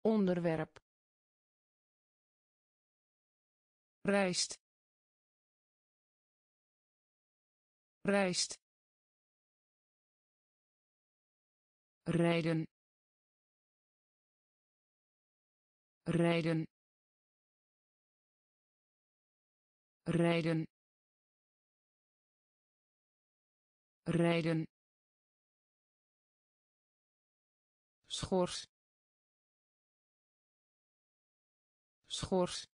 Onderwerp. Rijst rijst rijden. Rijden rijden. Rijden. Schors. Schors.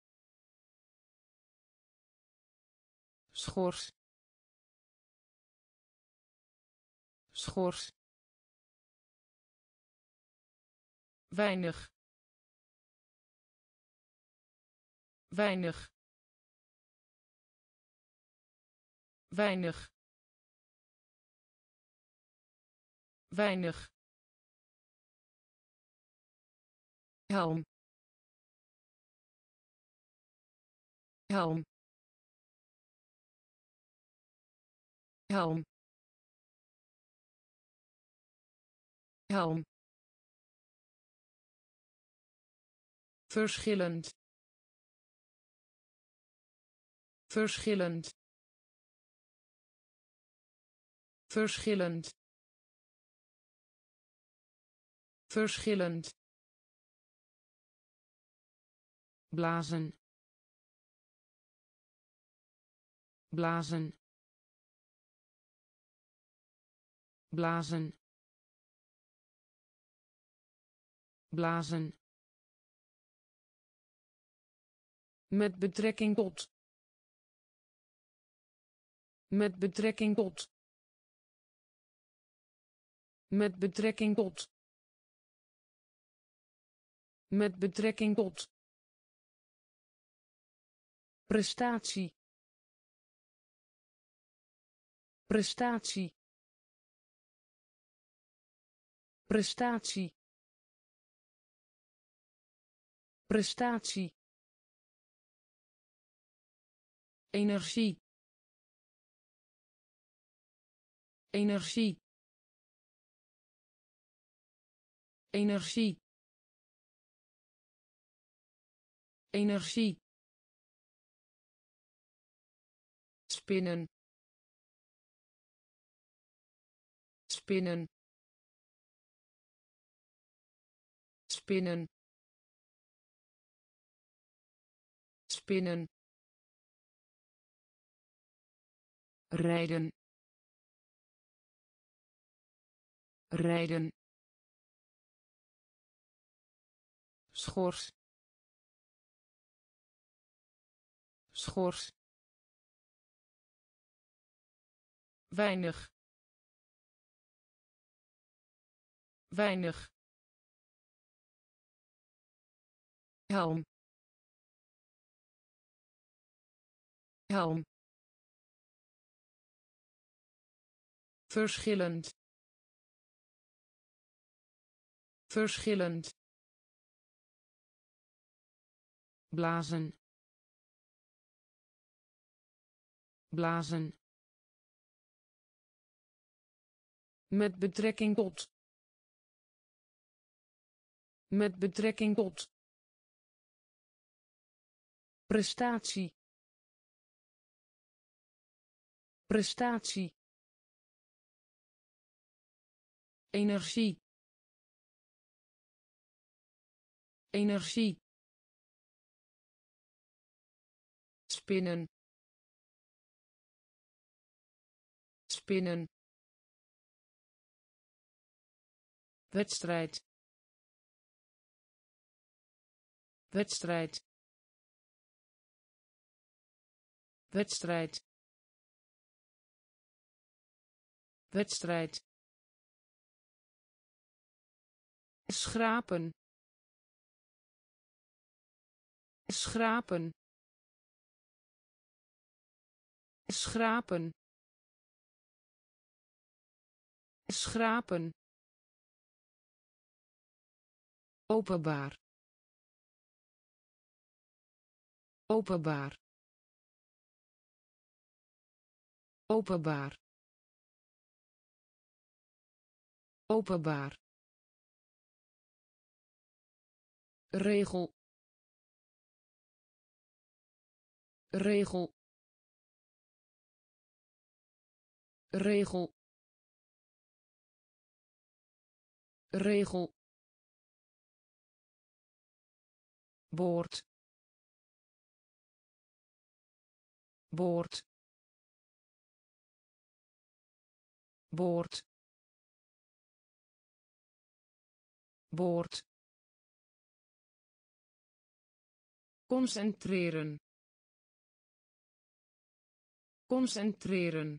Schors. Schors. Weinig. Weinig weinig. Weinig. Helm. Helm. Helm. Helm. Verschillend. Verschillend verschillend. Verschillend. Blazen. Blazen. Blazen. Blazen. Met betrekking tot. Met betrekking tot. Met betrekking tot. Met betrekking tot. Prestatie. Prestatie. Prestatie. Prestatie. energie energie energie. Energie. Spinnen. Spinnen. Spinnen. Spinnen. Rijden. Rijden schors. Schors. Weinig. Weinig. Helm. Helm. Verschillend. Verschillend blazen. Blazen. Met betrekking tot. Met betrekking tot. Prestatie. Prestatie. Energie. Energie spinnen. Spinnen. Wedstrijd. Wedstrijd. Wedstrijd. Wedstrijd. Schrapen. Schrapen schrapen. Schrapen. Openbaar. Openbaar. Openbaar. Openbaar. Regel. Regel regel. Regel. Boord boord boord boord concentreren. Concentreren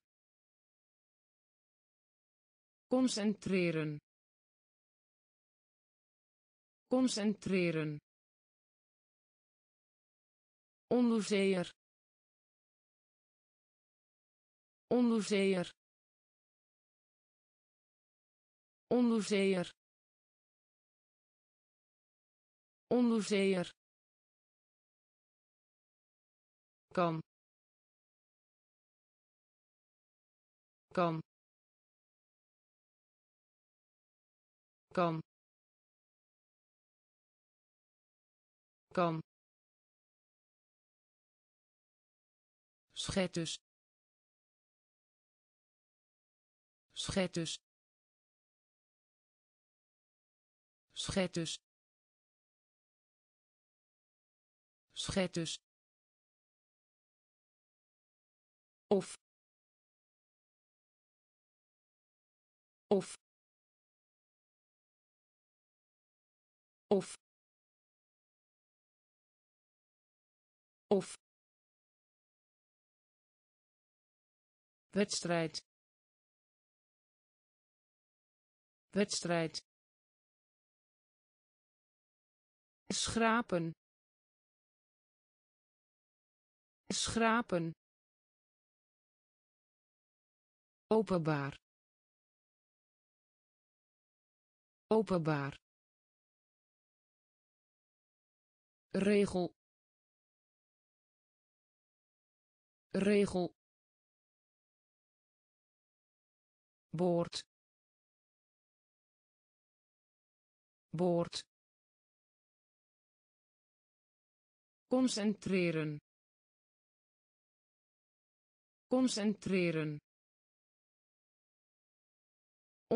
concentreren concentreren onderzeeër. Onderzeeër. Onderzeeër. Onderzeeër. Kan. Kan kan. Kan. Schetus schetus schetus schetus of. Of of. Of. Wedstrijd. Wedstrijd. Schrapen. Schrapen. Openbaar. Openbaar regel. Regel. Boord boord concentreren. Concentreren.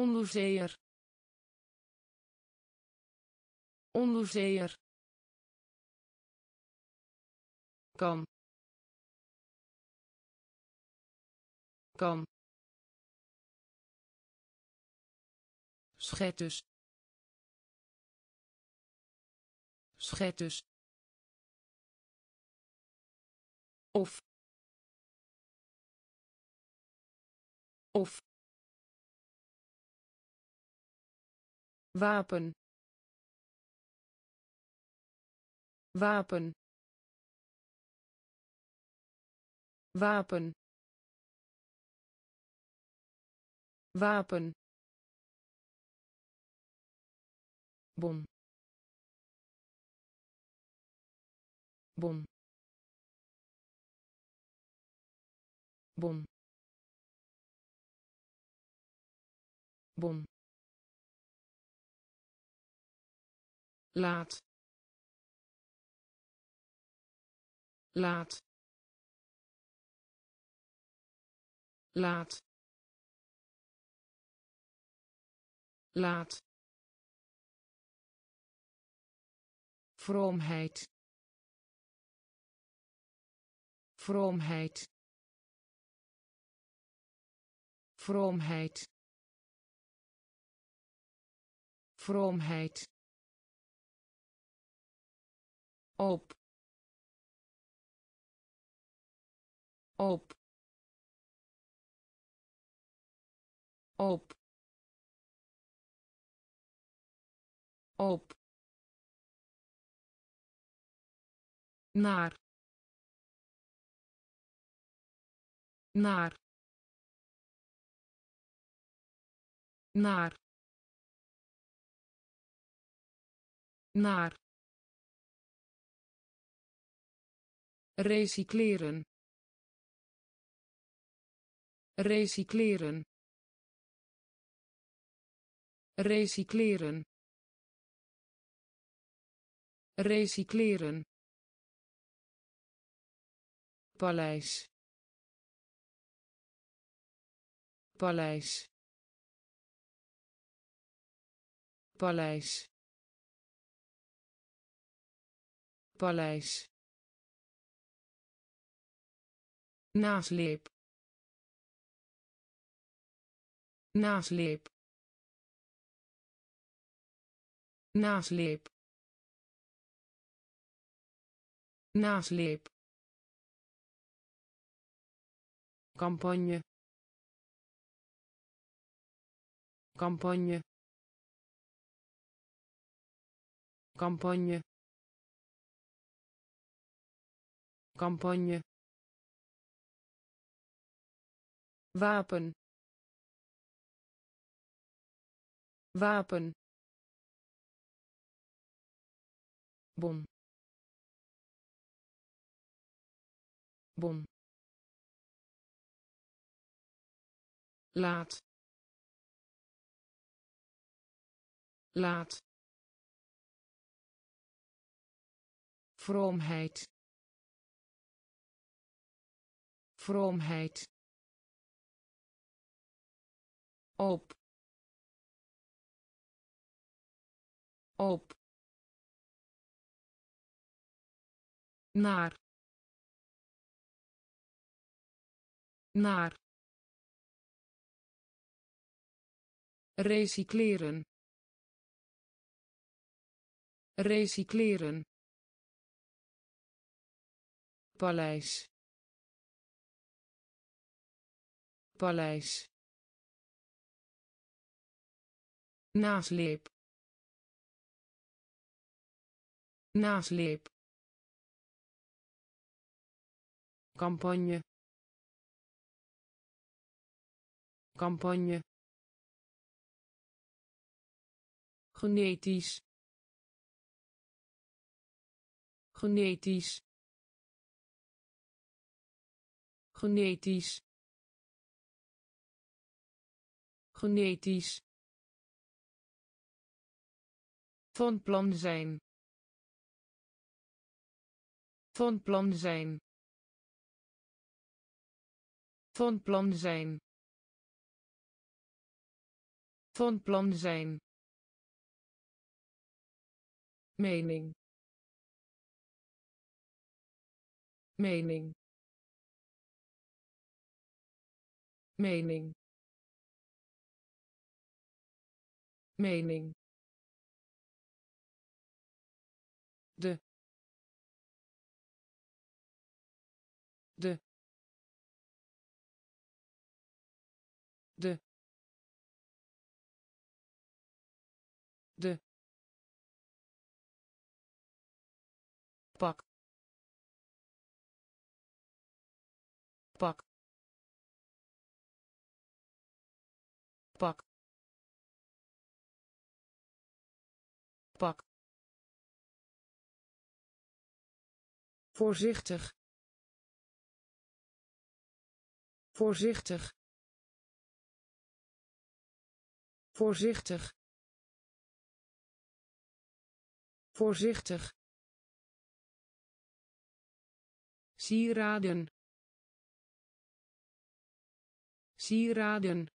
Onderzeeër. Onderzeeër kan. Kan. Schetus schetus of. Of. Wapen. Wapen wapen. Wapen. Bom. Bom. Bom. Bom. Laat. Laat laat. Laat. Vroomheid. Vroomheid. Vroomheid. Vroomheid. Op. Op op. Op. Naar. Naar. Naar. Naar. Recycleren. Recycleren recycleren. Recycleren. Paleis. Paleis. Paleis. Paleis. Nasleep. Nasleep nasleep nasleep campagne. Campagne. Campagne. Campagne. Wapen. Wapen bom bom laat. Laat. Vroomheid. Vroomheid. Op. Op naar naar recycleren recycleren paleis paleis nasleep nasleep campagne. Campagne. Genetisch. Genetisch. Genetisch. Genetisch. Van plan zijn. Van plan zijn van plan zijn. Van plan zijn. Mening. Mening. Mening. Mening. De. De de. De. Pak. Pak. Pak. Pak. Voorzichtig. Voorzichtig voorzichtig. Voorzichtig. Sieraden. Sieraden.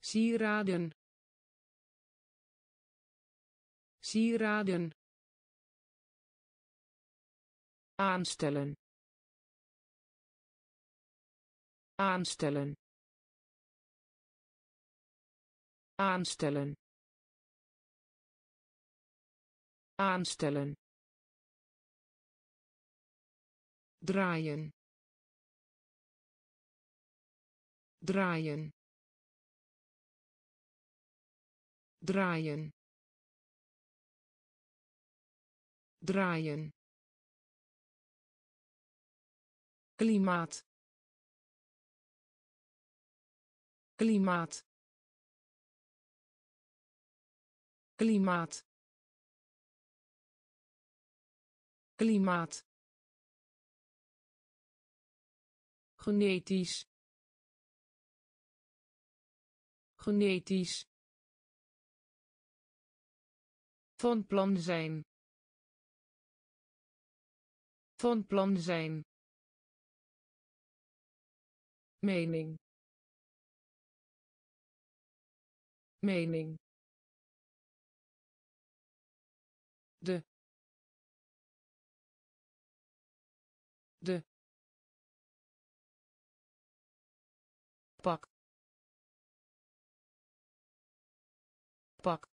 Sieraden. Sieraden. Aanstellen. Aanstellen aanstellen. Aanstellen. Draaien. Draaien. Draaien. Draaien. Klimaat. Klimaat klimaat. Klimaat. Genetisch. Genetisch. Van plan zijn. Van plan zijn. Mening. Mening de. De. Pak. Pak.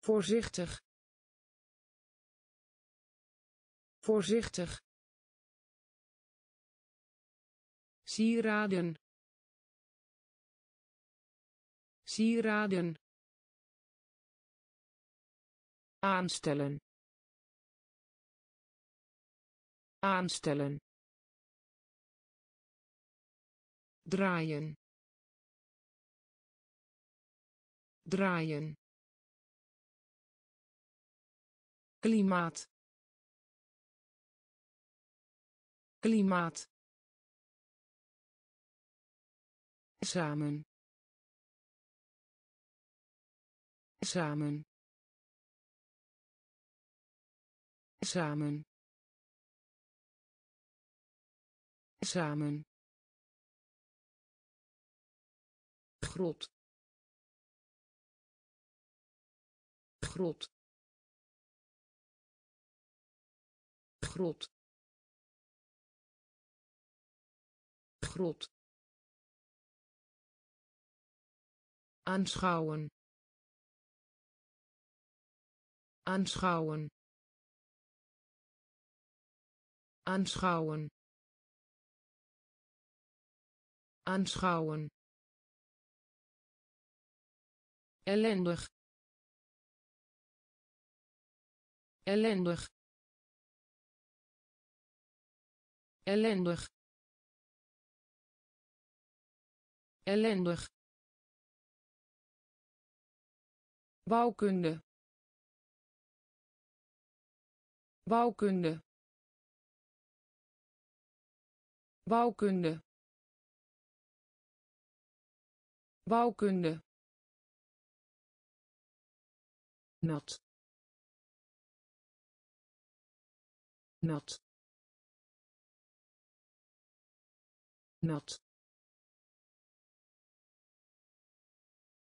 Voorzichtig. Voorzichtig. Sieraden. Sieraden aanstellen. Aanstellen. Draaien. Draaien. Klimaat. Klimaat. Samen. Samen samen. Samen. Grot. Grot. Grot. Grot. Aanschouwen. Aanschouwen aanschouwen. Aanschouwen. Ellendig. Ellendig. Ellendig. Ellendig. Bouwkunde. Bouwkunde bouwkunde. Bouwkunde. Nat. Nat. Nat.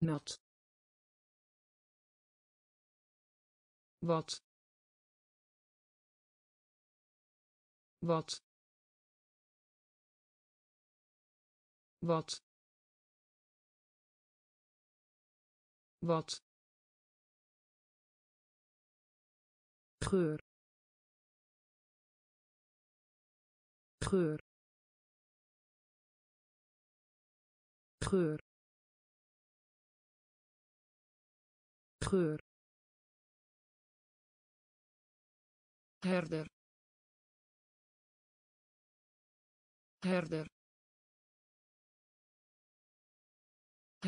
Nat. Wat? Wat wat? Wat? Geur. Geur. Geur. Geur. Herder. Herder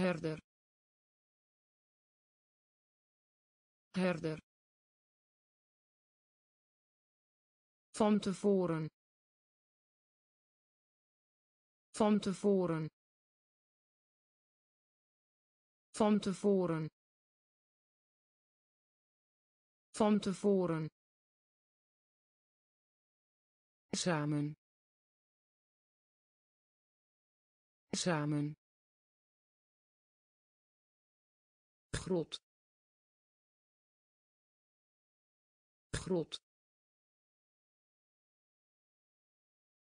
herder. Herder. Van tevoren. Van tevoren. Van tevoren. Van tevoren. Samen. Samen grot. Grot.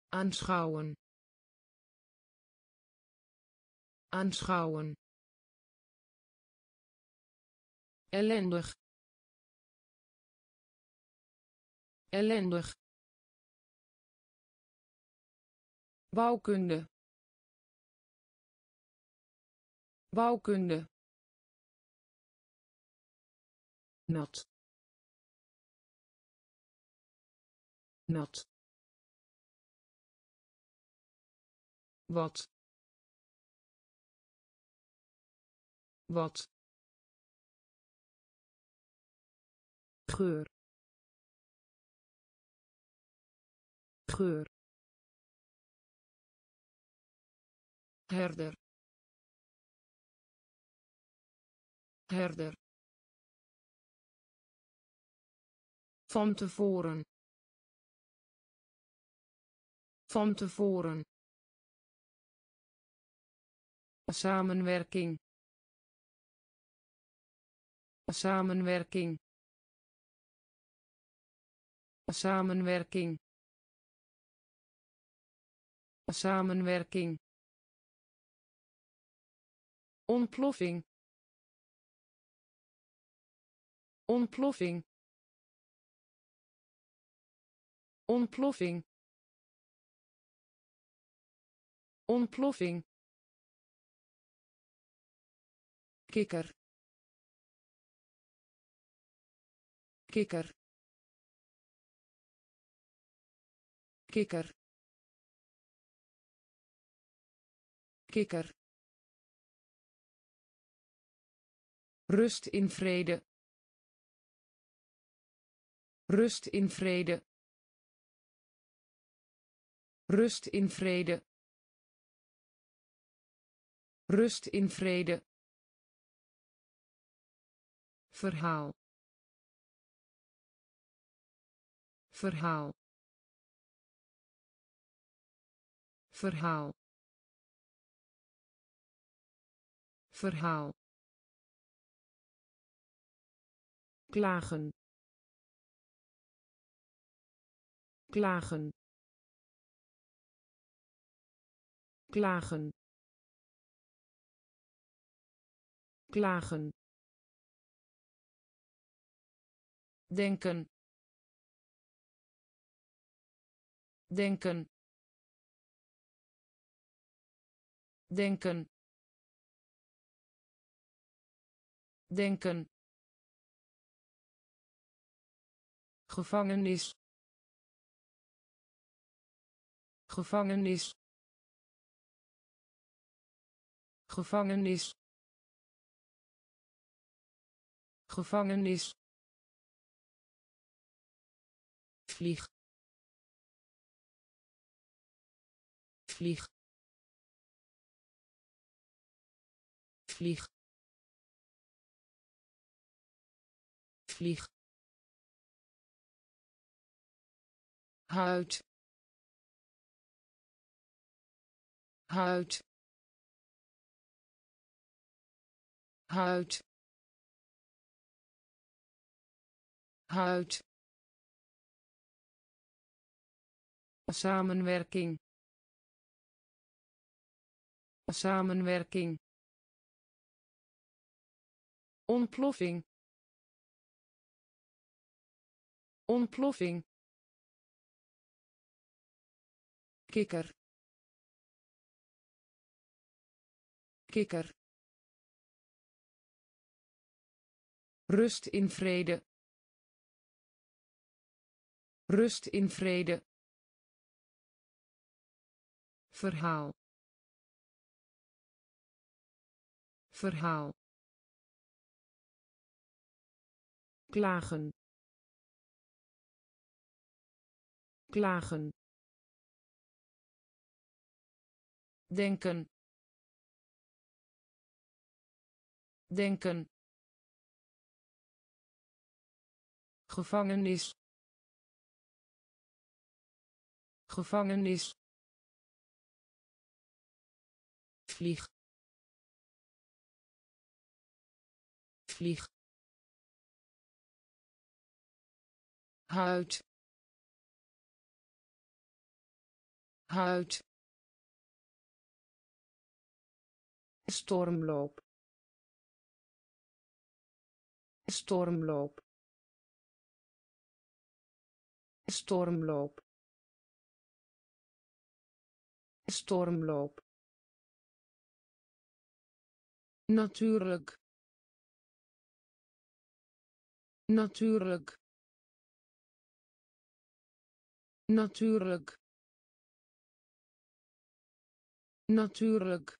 Aanschouwen. Aanschouwen. Ellendig. Ellendig. Bouwkunde. Bouwkunde nat. Nat. Wat? Wat? Geur. Geur. Herder. Herder van tevoren. Van tevoren. Samenwerking. Samenwerking. Samenwerking. Samenwerking. Ontploffing. Ontploffing ontploffing. Ontploffing. Kikker. Kikker. Kikker. Kikker. Rust in vrede. Rust in vrede. Rust in vrede. Rust in vrede. Verhaal. Verhaal. Verhaal. Verhaal. klagen klagen klagen. Klagen. Denken. Denken. Denken. Denken. Gevangenis. Gevangenis gevangenis. Gevangenis. Vlieg. Vlieg. Vlieg. Vlieg. Huid. Huid huid huid samenwerking. Samenwerking. Ontploffing. Ontploffing. Kikker. Kikker rust in vrede. Rust in vrede. Verhaal. Verhaal. Klagen. Klagen. Denken. Denken gevangenis. Gevangenis. Vlieg. Vlieg. Huid huid stormloop. Stormloop stormloop. Stormloop. Natuurlijk. Natuurlijk. Natuurlijk. Natuurlijk.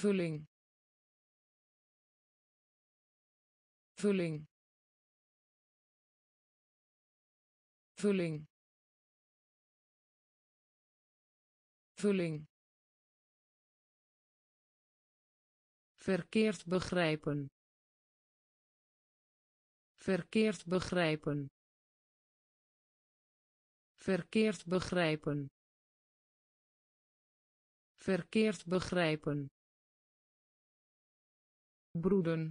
Vulling. Vulling vulling. Vulling. Verkeerd begrijpen. Verkeerd begrijpen. Verkeerd begrijpen. Verkeerd begrijpen. Broeden.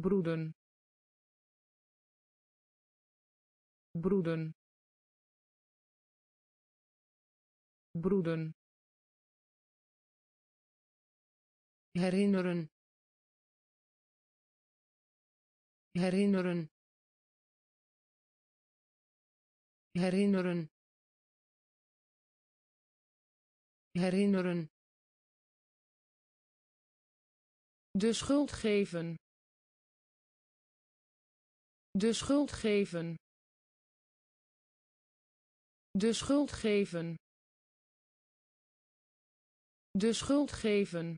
Broeden broeden. Broeden. Herinneren. Herinneren. Herinneren. Herinneren. De schuld geven. De schuld geven de schuld geven. De schuld geven.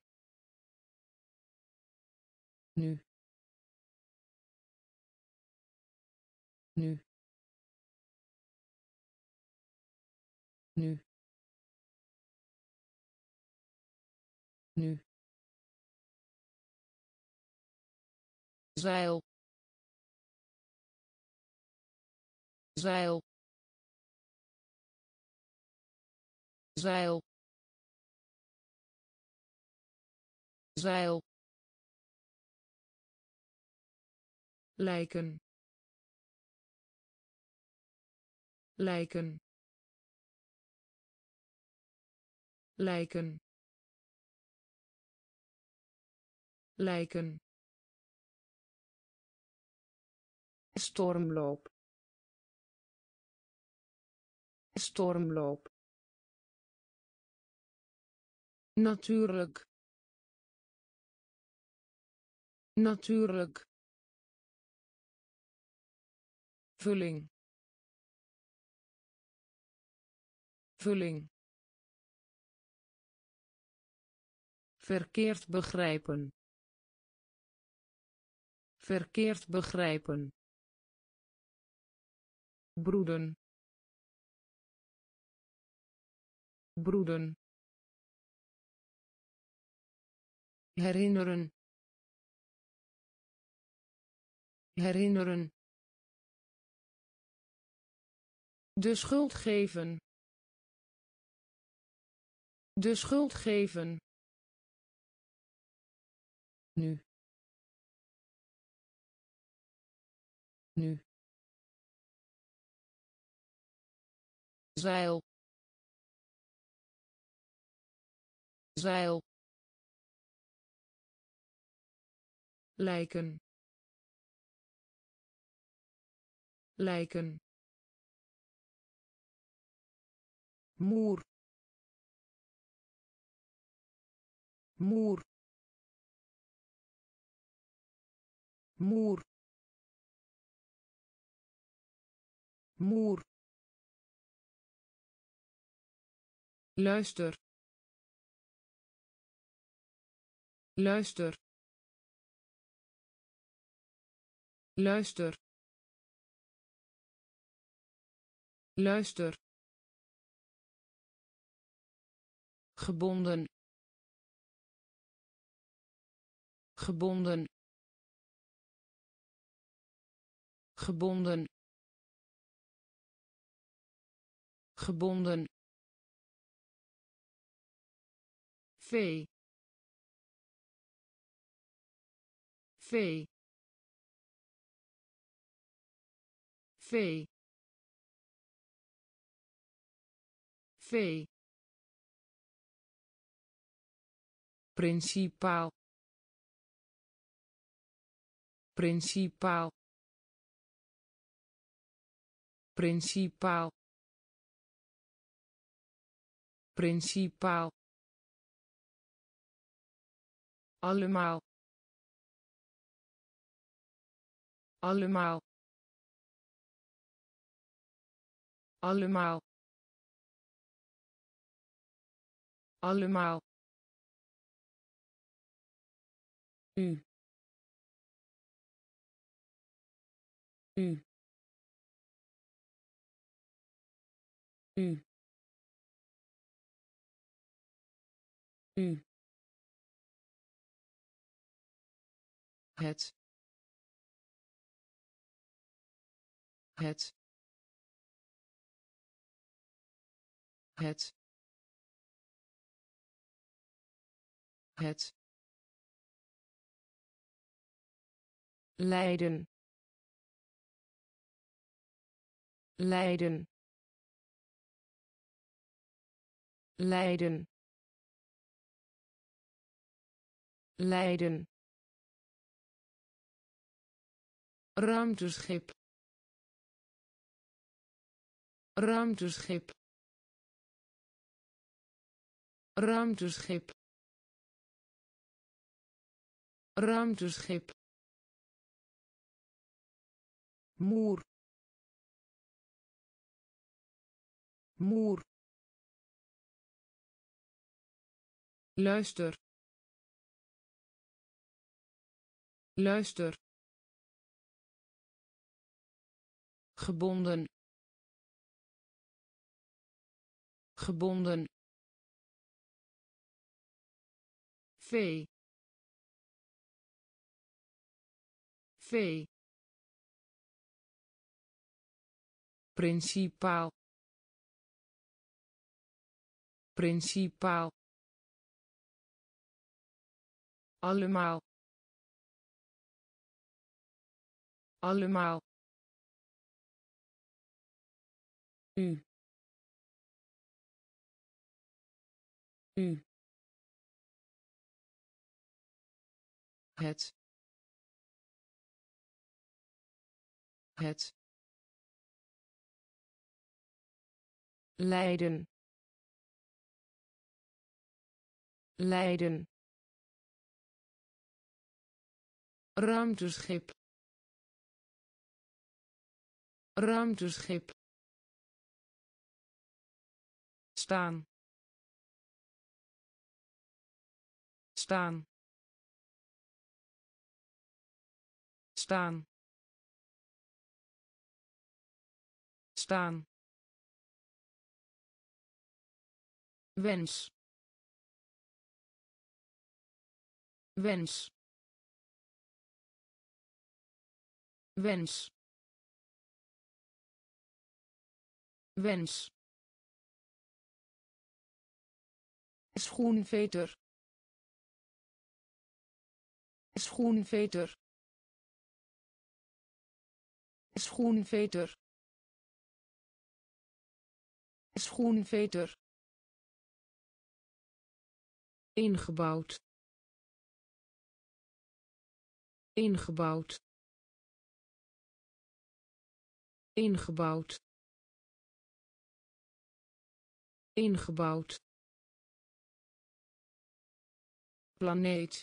Nu. Nu. Nu. Nu. Zeil. Zeil zeil. Zeil. Lijken. Lijken. Lijken. Lijken. Stormloop. Stormloop natuurlijk. Natuurlijk. Vulling. Vulling. Verkeerd begrijpen. Verkeerd begrijpen. Broeden. Broeden herinneren. Herinneren. De schuld geven. De schuld geven. Nu. Nu. Zeil. Zeil lijken. Lijken. Moer. Moer. Moer. Moer. Luister. Luister luister. Luister. Gebonden. Gebonden. Gebonden. Gebonden. Vee. Vee vee vee principaal. Principaal. Principaal. Principaal. Allemaal. Allemaal allemaal. Allemaal. U. U. U. U. Het. Het het het Leiden. Leiden. Leiden. Leiden. ruimteschip ruimteschip ruimteschip. Ruimteschip. Moer. Moer. Luister. Luister. Gebonden. Gebonden vee vee principaal. Principaal. Allemaal. Allemaal. U. U het het Leiden. Leiden. ruimteschip ruimteschip staan staan staan. Staan. Wens. Wens. Wens. Wens. Schoenveter. Schoenveter schoenveter. Schoenveter. Ingebouwd. Ingebouwd. Ingebouwd. Ingebouwd. Planeet.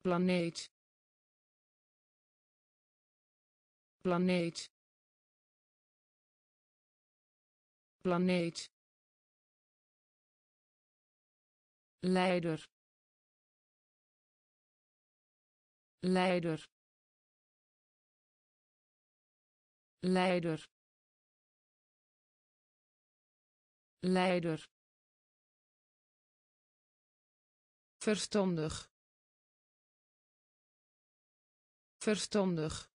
Planeet planeet. Planeet. Leider. Leider. Leider. Leider. Verstandig. Verstandig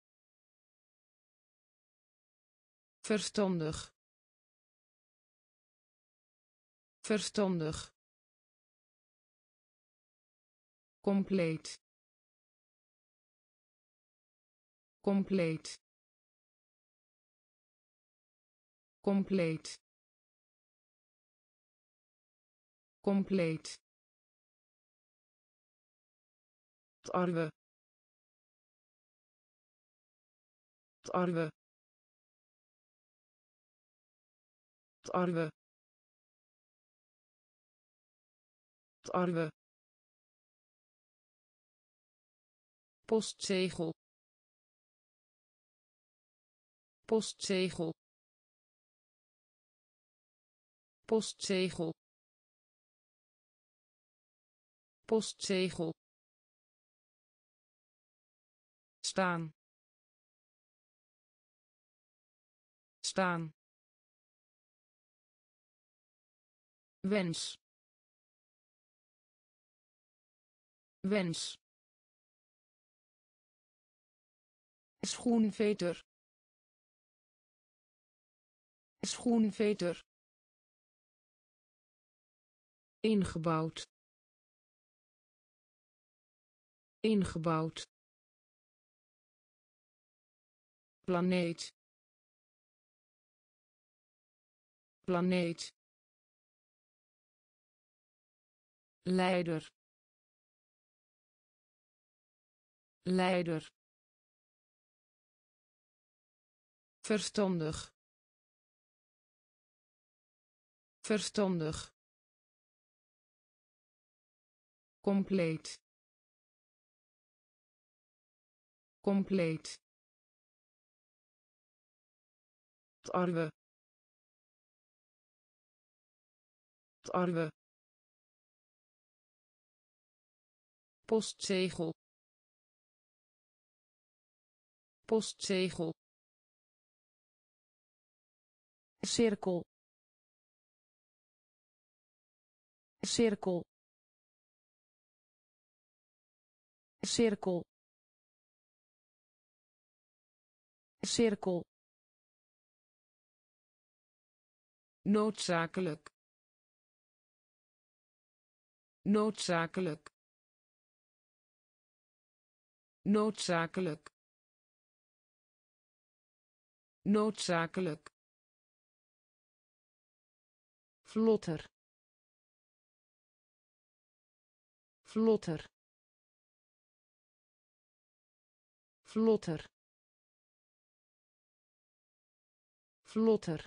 verstandig. Verstandig. Compleet. Compleet. Compleet. Compleet. Tarwe. Tarwe tarwe tarwe postzegel. Postzegel. Postzegel. Postzegel. Staan. Staan wens. Wens. Schoenveter. Schoenveter. Ingebouwd. Ingebouwd. Planeet. Planeet leider. Leider. Verstandig. Verstandig. Compleet. Compleet. Tarwe. Tarwe postzegel. Postzegel. Cirkel. Cirkel. Cirkel. Cirkel. Noodzakelijk. Noodzakelijk noodzakelijk. Noodzakelijk. Vlotter. Vlotter. Vlotter. Vlotter.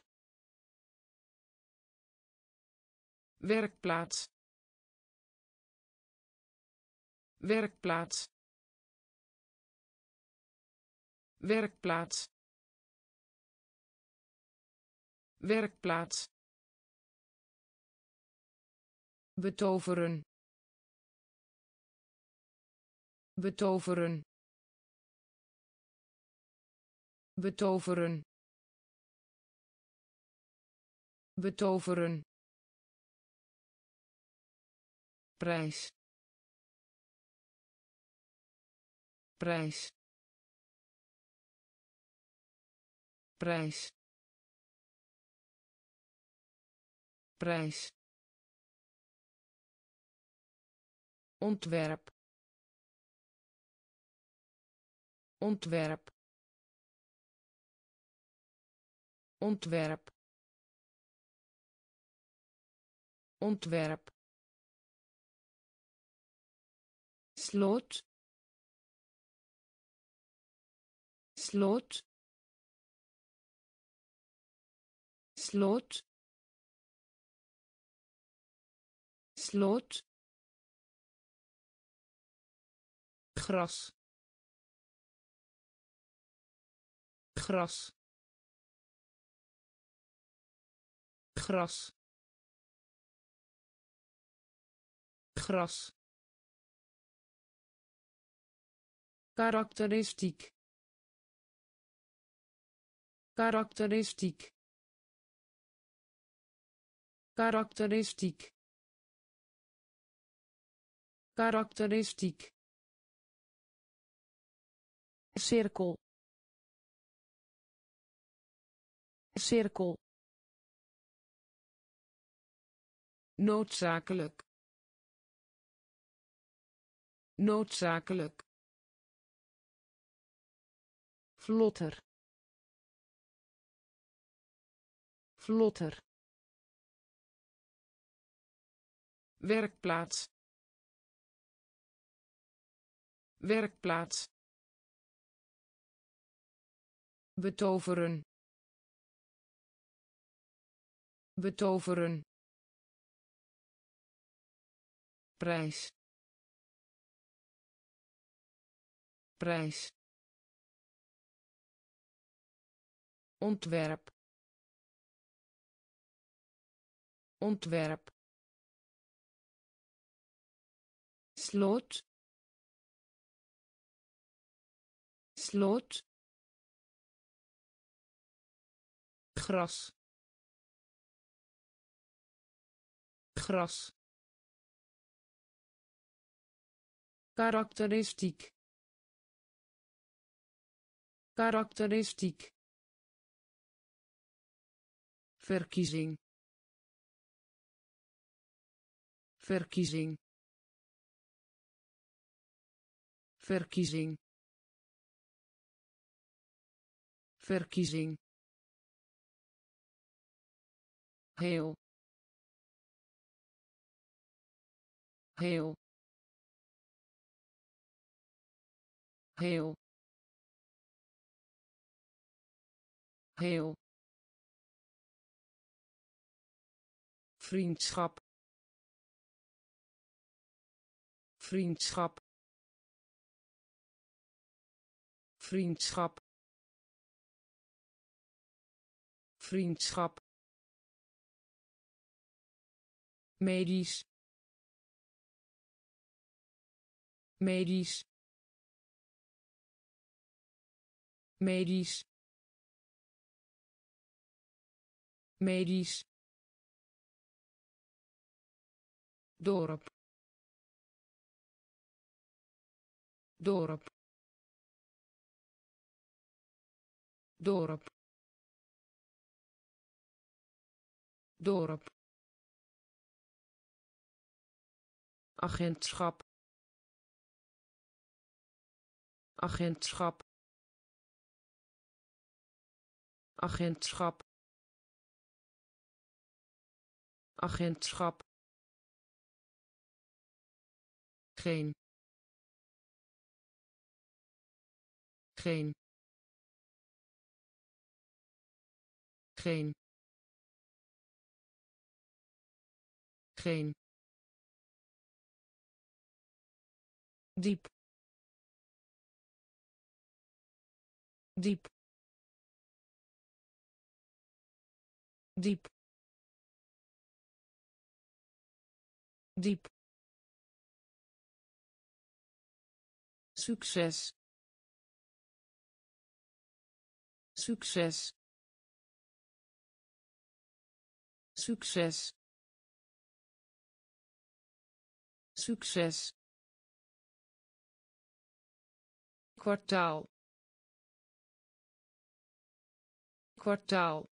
Werkplaats. Werkplaats werkplaats. Werkplaats. Betoveren. Betoveren. Betoveren. Betoveren. Prijs. Prijs prijs. Prijs. Ontwerp. Ontwerp. Ontwerp. Ontwerp. Sloot sloot sloot sloot gras gras gras gras. Karakteristiek. Karakteristiek karakteristiek. Karakteristiek. Cirkel. Cirkel. Noodzakelijk. Noodzakelijk. Vlotter. Vlotter werkplaats. Werkplaats. Betoveren. Betoveren. Prijs. Prijs. Ontwerp. Ontwerp sloot sloot gras gras. Karakteristiek. Karakteristiek. Verkiezing. Verkiezing verkiezing. Verkiezing. Heel. Heel. Heel. Heel. Vriendschap. Vriendschap vriendschap. Vriendschap. Medisch. Medisch. Medisch. Medisch. Dorp. Dorp dorp. Dorp. Agentschap. Agentschap. Agentschap. Agentschap. Geen. Geen geen. Geen. Diep. Diep. Diep. Diep. Succes. Succes succes. Succes. Kwartaal. Kwartaal.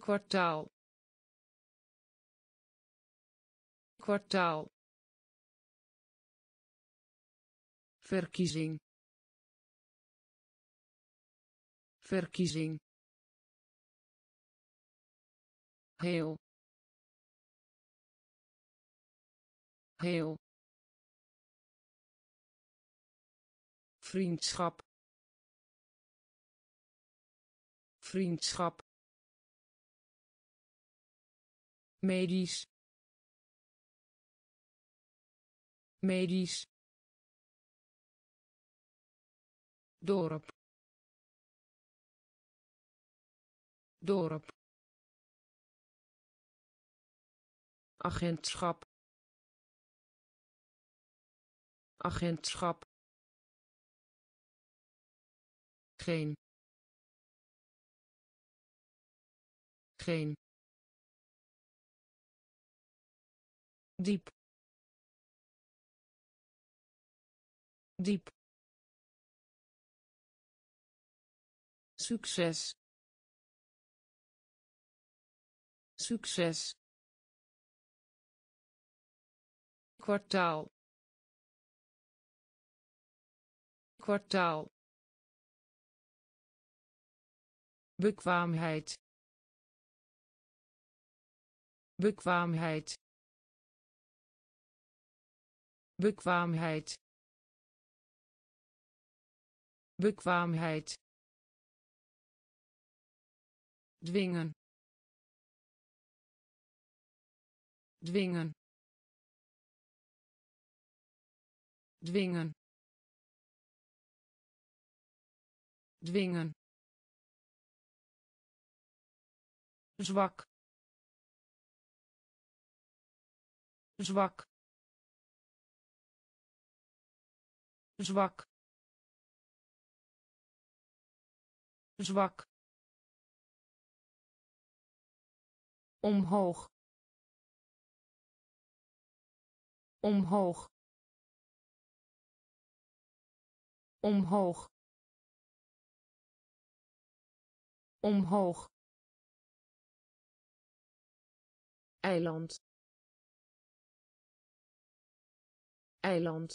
Kwartaal. Kwartaal. Verkiezing. Verkiezing heel. Heel. Vriendschap. Vriendschap. Medisch. Medisch. Dorp. Dorp agentschap. Agentschap. Geen. Geen. Diep. Diep. Succes. Succes kwartaal. Kwartaal. Bekwaamheid. Bekwaamheid. Bekwaamheid. Bekwaamheid. Dwingen. Dwingen dwingen dwingen zwak zwak zwak zwak omhoog omhoog omhoog. Omhoog. Eiland. Eiland.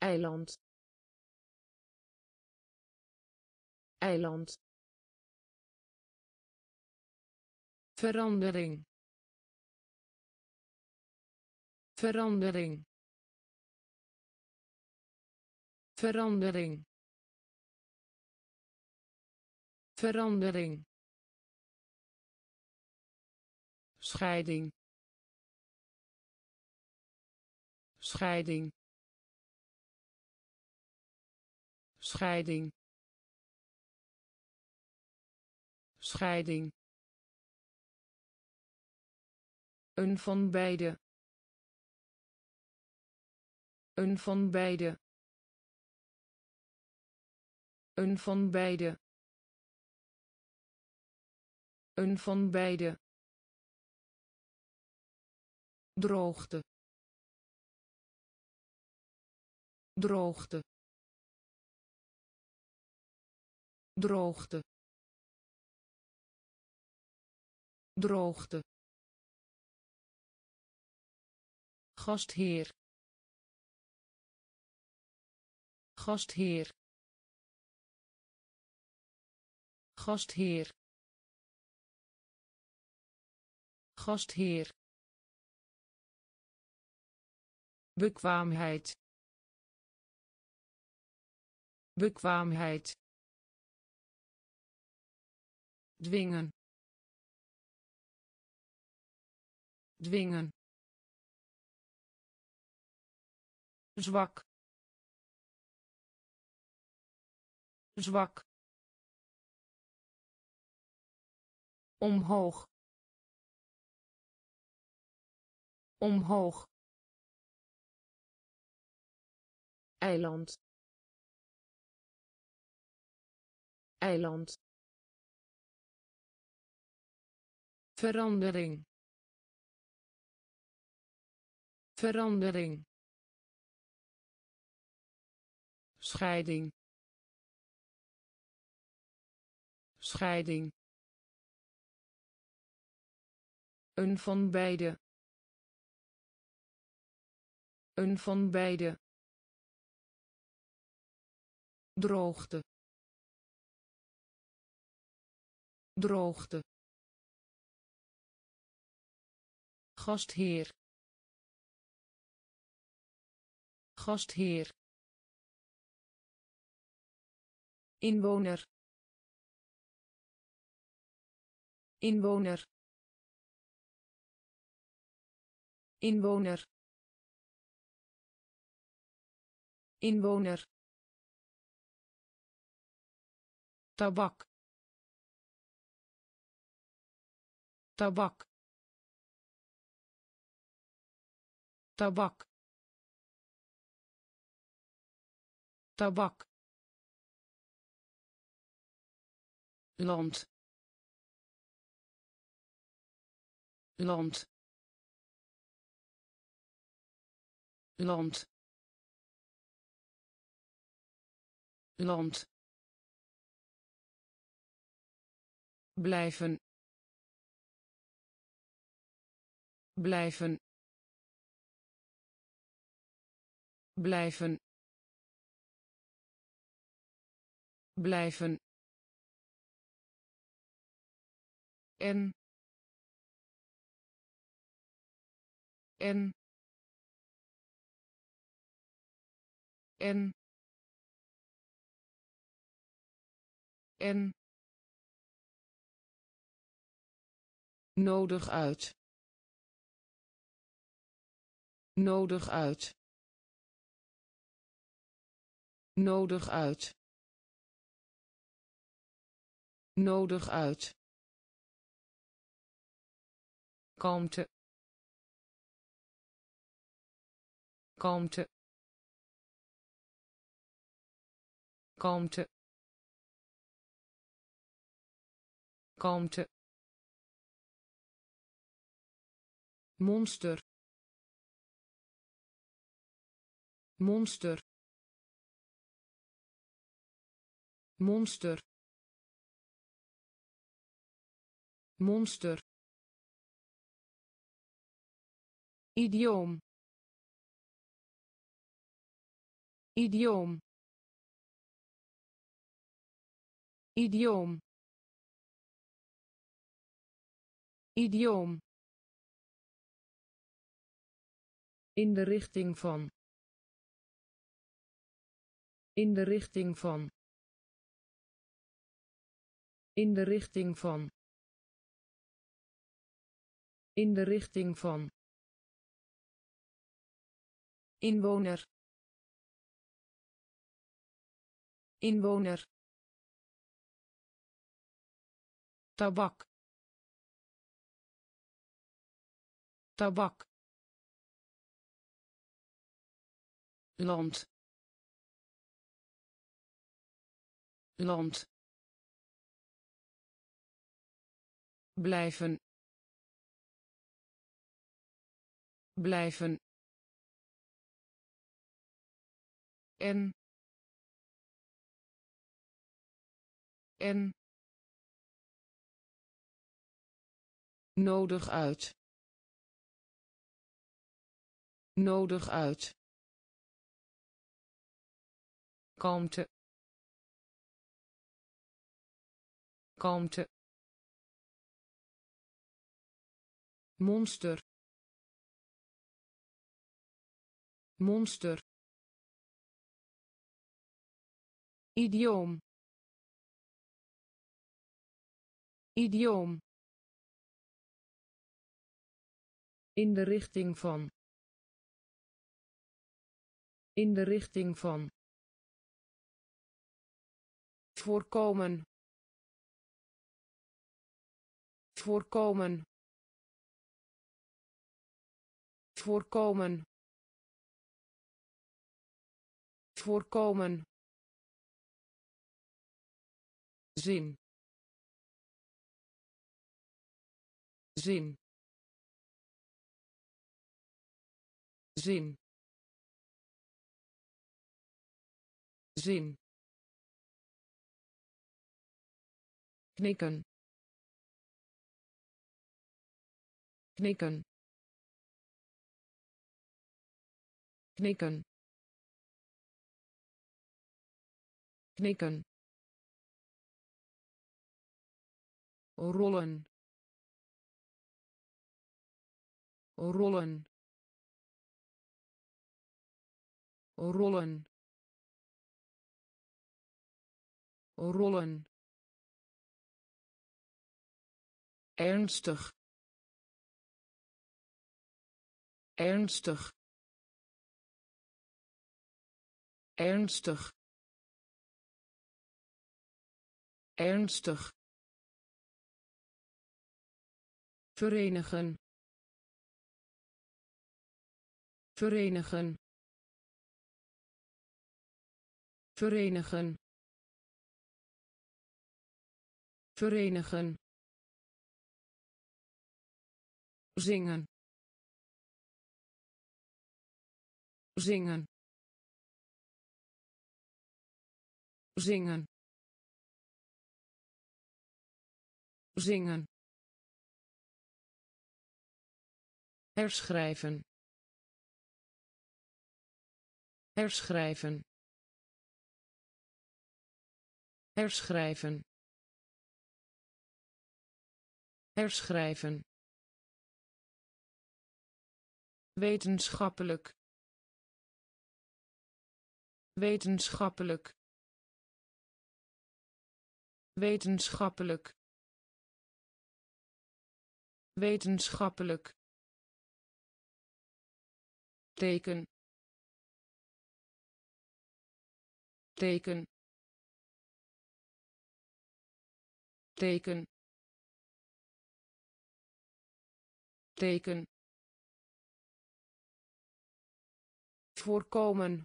Eiland. Eiland. Verandering. Verandering verandering. Verandering. Scheiding. Scheiding. Scheiding. Scheiding. Een van beide. Een van beide een van beide. Een van beide. Droogte. Droogte. Droogte. Droogte. Gastheer. Gastheer gastheer. Gastheer. Bekwaamheid. Bekwaamheid. Dwingen. Dwingen. Zwak. Zwak omhoog. Omhoog. Eiland. Eiland. Verandering. Verandering. Scheiding. Scheiding een van beide. Een van beide. Droogte. Droogte. Gastheer. Gastheer. Inwoner. Inwoner inwoner. Inwoner. Tabak. Tabak. Tabak. Tabak. Land. Land land. Land. Blijven. Blijven. Blijven. Blijven. En. En en en nodig uit. Nodig uit. Nodig uit. Nodig uit. Kalmte. Kalmte kalmte. Kalmte. Monster. Monster. Monster. Monster. Idioom. Idioom idioom idioom in de richting van. In de richting van. In de richting van. In de richting van. Inwoner. Inwoner tabak. Tabak. Land. Land. Blijven. Blijven. En. En nodig uit. Nodig uit. Kalmte. Kalmte. Monster. Monster. Idioom. Idioom in de richting van. In de richting van. Voorkomen. Voorkomen. Voorkomen. Voorkomen. Zin. Zin zin. Zin. Knikken. Knikken. Knikken. Knikken. Rollen. Rollen rollen. Rollen. Ernstig. Ernstig. Ernstig. Ernstig. Verenigen. Verenigen verenigen. Verenigen. Zingen. Zingen. Zingen. Zingen. Herschrijven. Herschrijven herschrijven. Herschrijven. Wetenschappelijk. Wetenschappelijk. Wetenschappelijk. Wetenschappelijk. Teken. Teken teken. Teken. Voorkomen.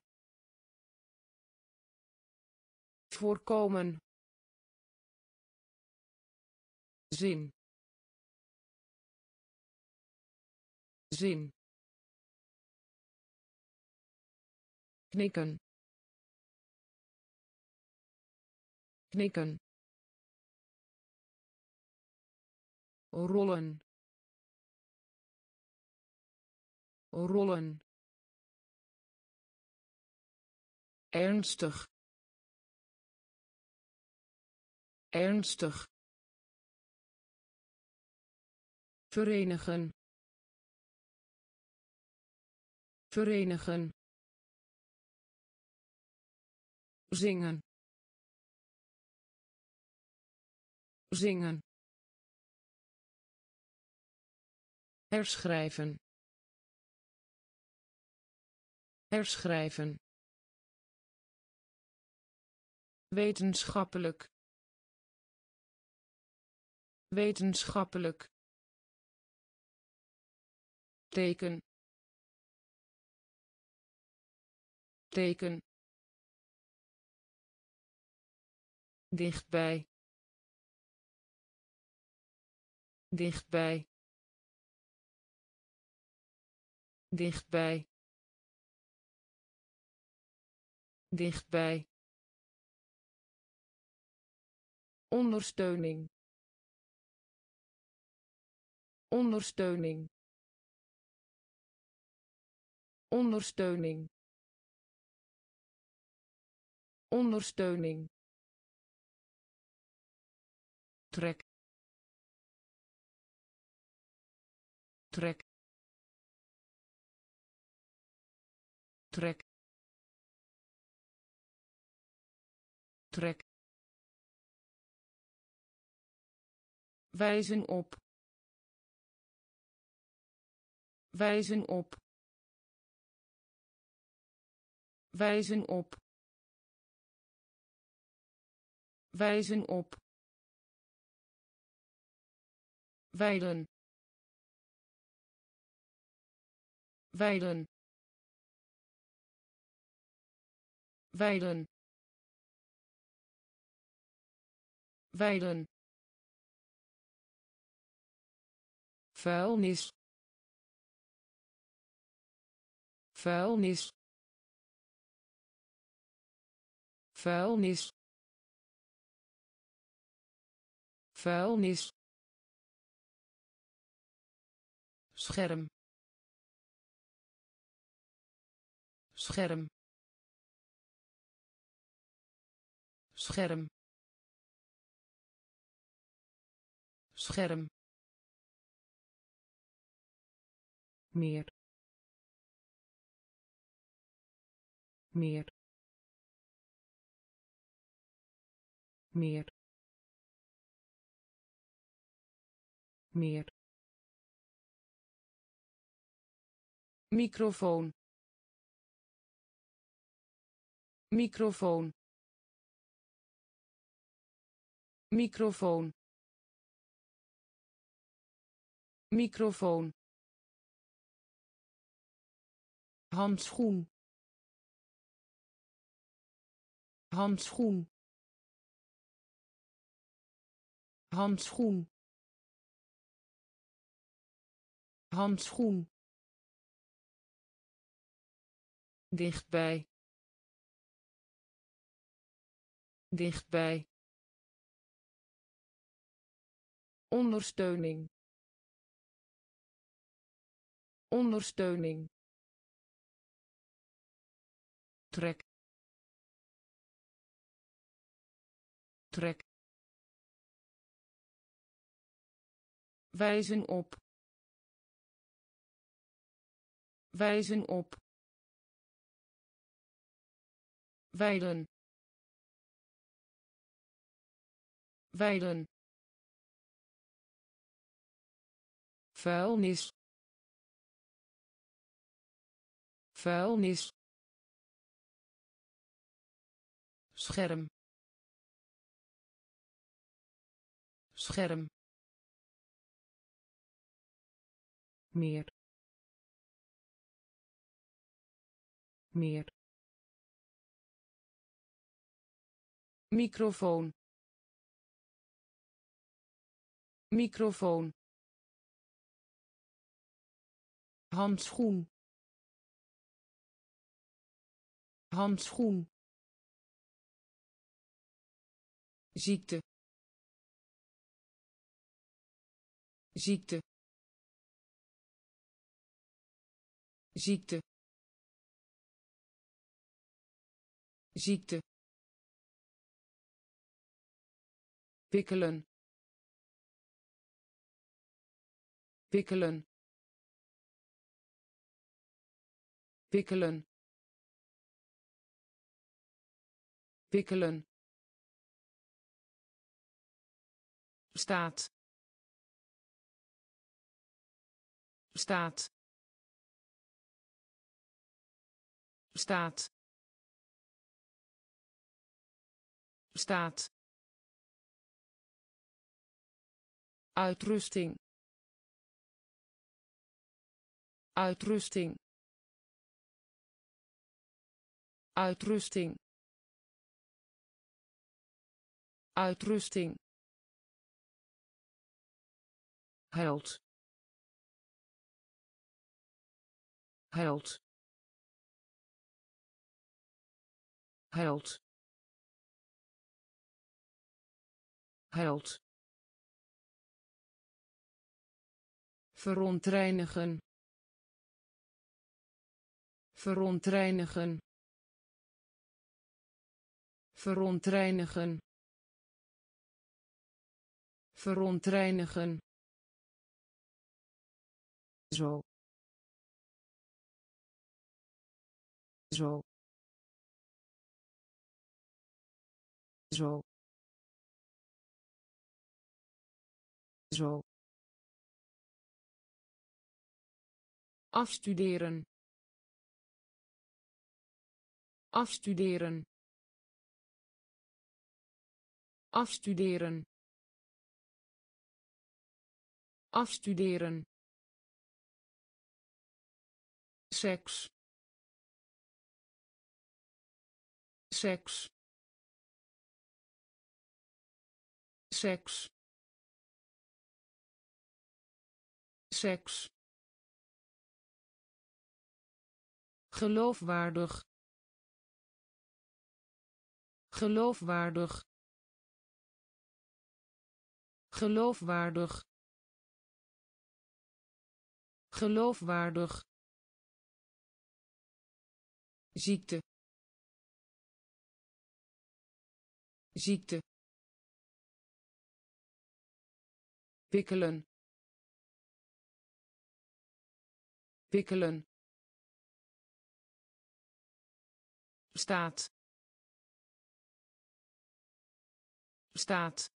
Voorkomen. Zin. Zin. Knikken. Knikken rollen. Rollen. Ernstig. Ernstig. Verenigen. Verenigen. Zingen. Zingen herschrijven. Herschrijven. Wetenschappelijk. Wetenschappelijk. Teken. Teken. Dichtbij. Dichtbij dichtbij. Dichtbij. Ondersteuning. Ondersteuning. Ondersteuning. Ondersteuning. Trek. Trek trek. Trek. Wijzen op. Wijzen op. Wijzen op. Wijzen op. Wijlen wijlen wijlen wijlen vuilnis. Vuilnis. Vuilnis. Vuilnis. Scherm. Scherm scherm. Scherm. Meer. Meer. Meer. Meer. Microfoon. Microfoon microfoon. Microfoon. Handschoen. Handschoen. Handschoen. Handschoen. Dichtbij. Dichtbij ondersteuning. Ondersteuning. Trek. Vertrek wijzen op. Wijzen op. Wijlen wijlen vuilnis. Vuilnis. Scherm. Scherm. Meer. Meer. Microfoon. Microfoon handschoen. Handschoen. Ziekte. Ziekte. Ziekte. Ziekte. Wikkelen wikkelen wikkelen wikkelen staat. Staat. Staat. Staat. Uitrusting. Uitrusting uitrusting. Uitrusting. Held. Held. Held. Held. Verontreinigen. Verontreinigen verontreinigen. Verontreinigen. Zo. Zo. Zo. Zo. Afstuderen. Afstuderen afstuderen. Afstuderen. Seks. Seks. Seks. Seks. Geloofwaardig. Geloofwaardig geloofwaardig. Geloofwaardig. Ziekte. Ziekte. Wikkelen wikkelen staat. Staat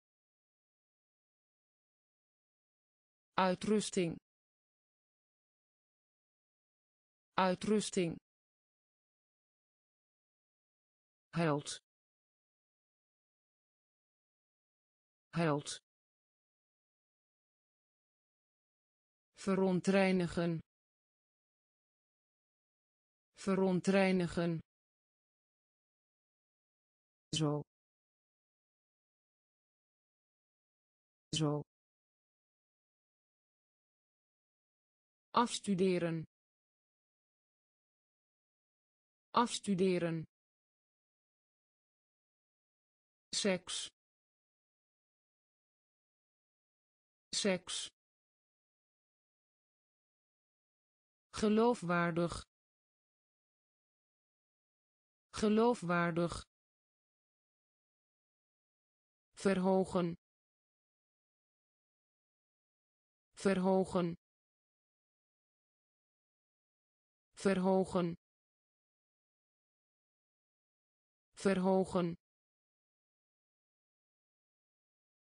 uitrusting. Uitrusting. Held. Held. Verontreinigen. Verontreinigen. Zo. Zo afstuderen. Afstuderen. Seks. Seks. Geloofwaardig. Geloofwaardig. Verhogen. Verhogen verhogen. Verhogen.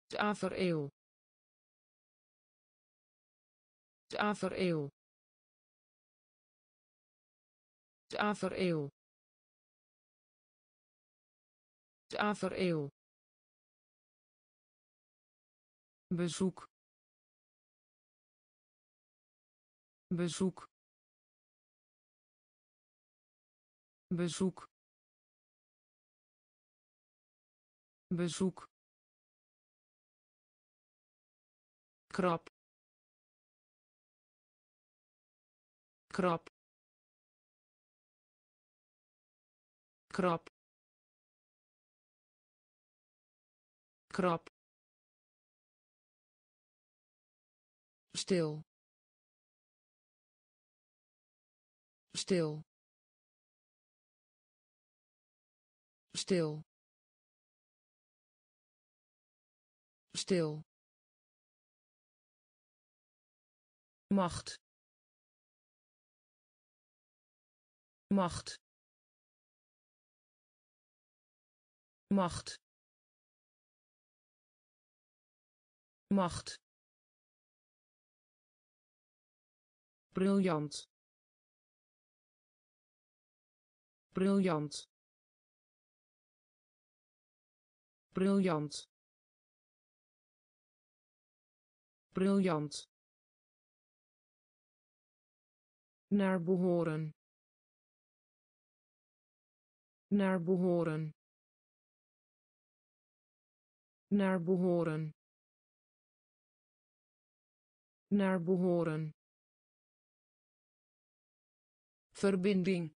Tafereel. Tafereel. Tafereel. Tafereel. Bezoek. Bezoek bezoek. Bezoek. Krap. Krap. Krap. Krap. Stil. Stil stil. Stil. Macht. Macht. Macht. Macht. Briljant. Briljant briljant. Briljant. Naar behoren. Naar behoren. Naar behoren. Naar behoren. Verbinding.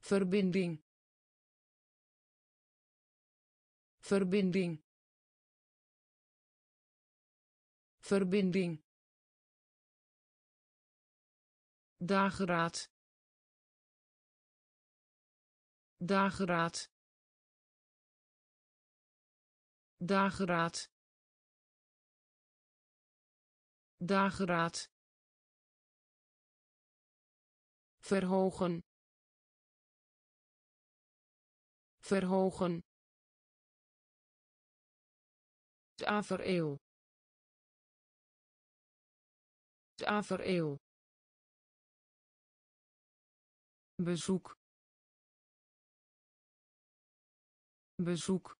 Verbinding verbinding. Verbinding. Dageraad. Dageraad. Dageraad. Dageraad. Verhogen. Verhogen tafereel tafereel bezoek. Bezoek.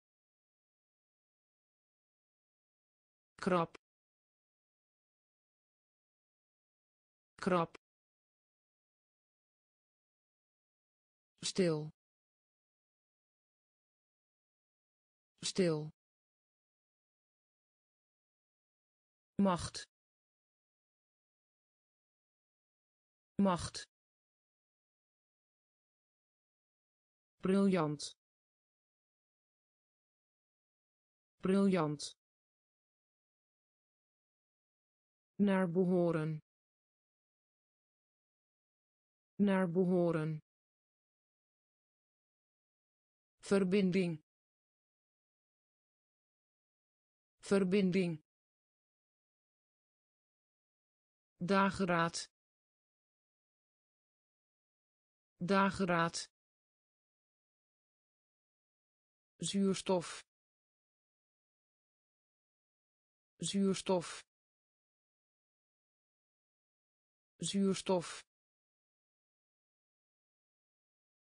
Krap. Krap. Stil. Stil macht. Macht. Briljant. Briljant. Naar behoren. Naar behoren. Verbinding. Verbinding dageraad. Dageraad. Zuurstof. Zuurstof. Zuurstof.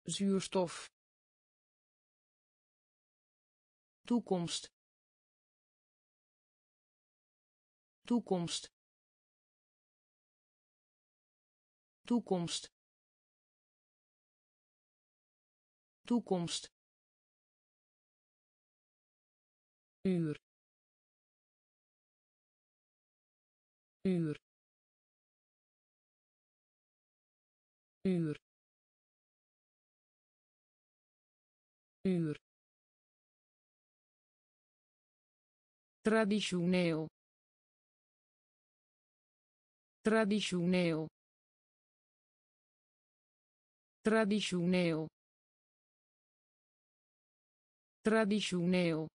Zuurstof. Toekomst. Toekomst toekomst. Toekomst. Uur. Uur. Uur. Uur. Traditioneel. Traditioneel traditioneel Traditioneel.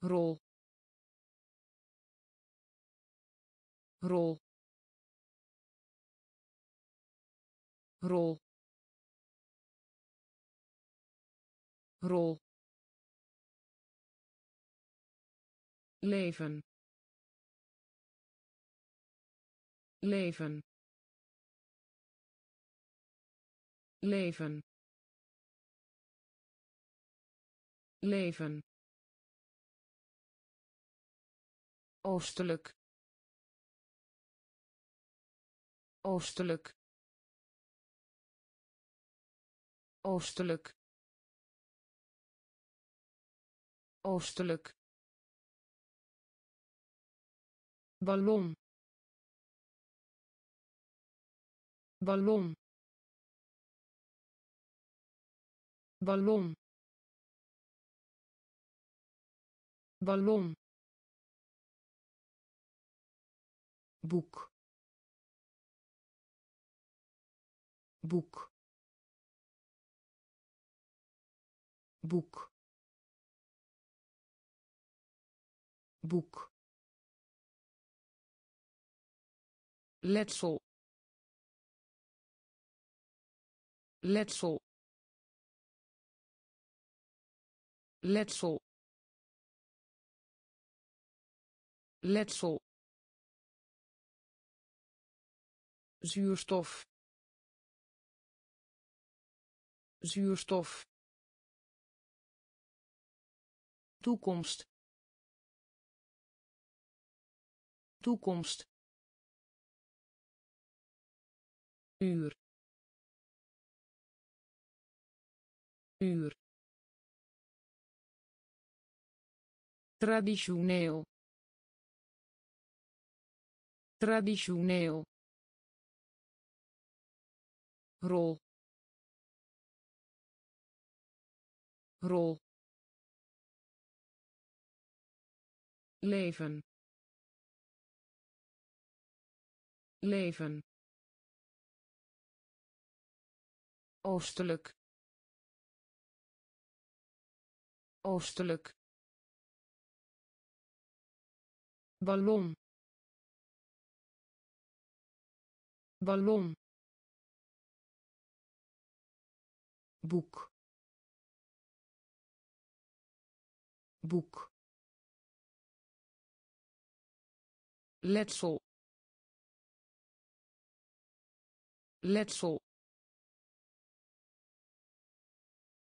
Rol. Rol. Rol. Rol. leven leven leven. Leven. Oostelijk. Oostelijk. Oostelijk. Oostelijk. Ballon. Ballon ballon. Ballon. Boek. Boek. Boek. Boek. Letsel. Letsel letsel. Letsel. Zuurstof. Zuurstof. Toekomst. Toekomst. Uur. Uur traditioneel. Traditioneel. Rol. Rol. Leven. Leven. Oostelijk. Oostelijk ballon ballon boek boek letsel letsel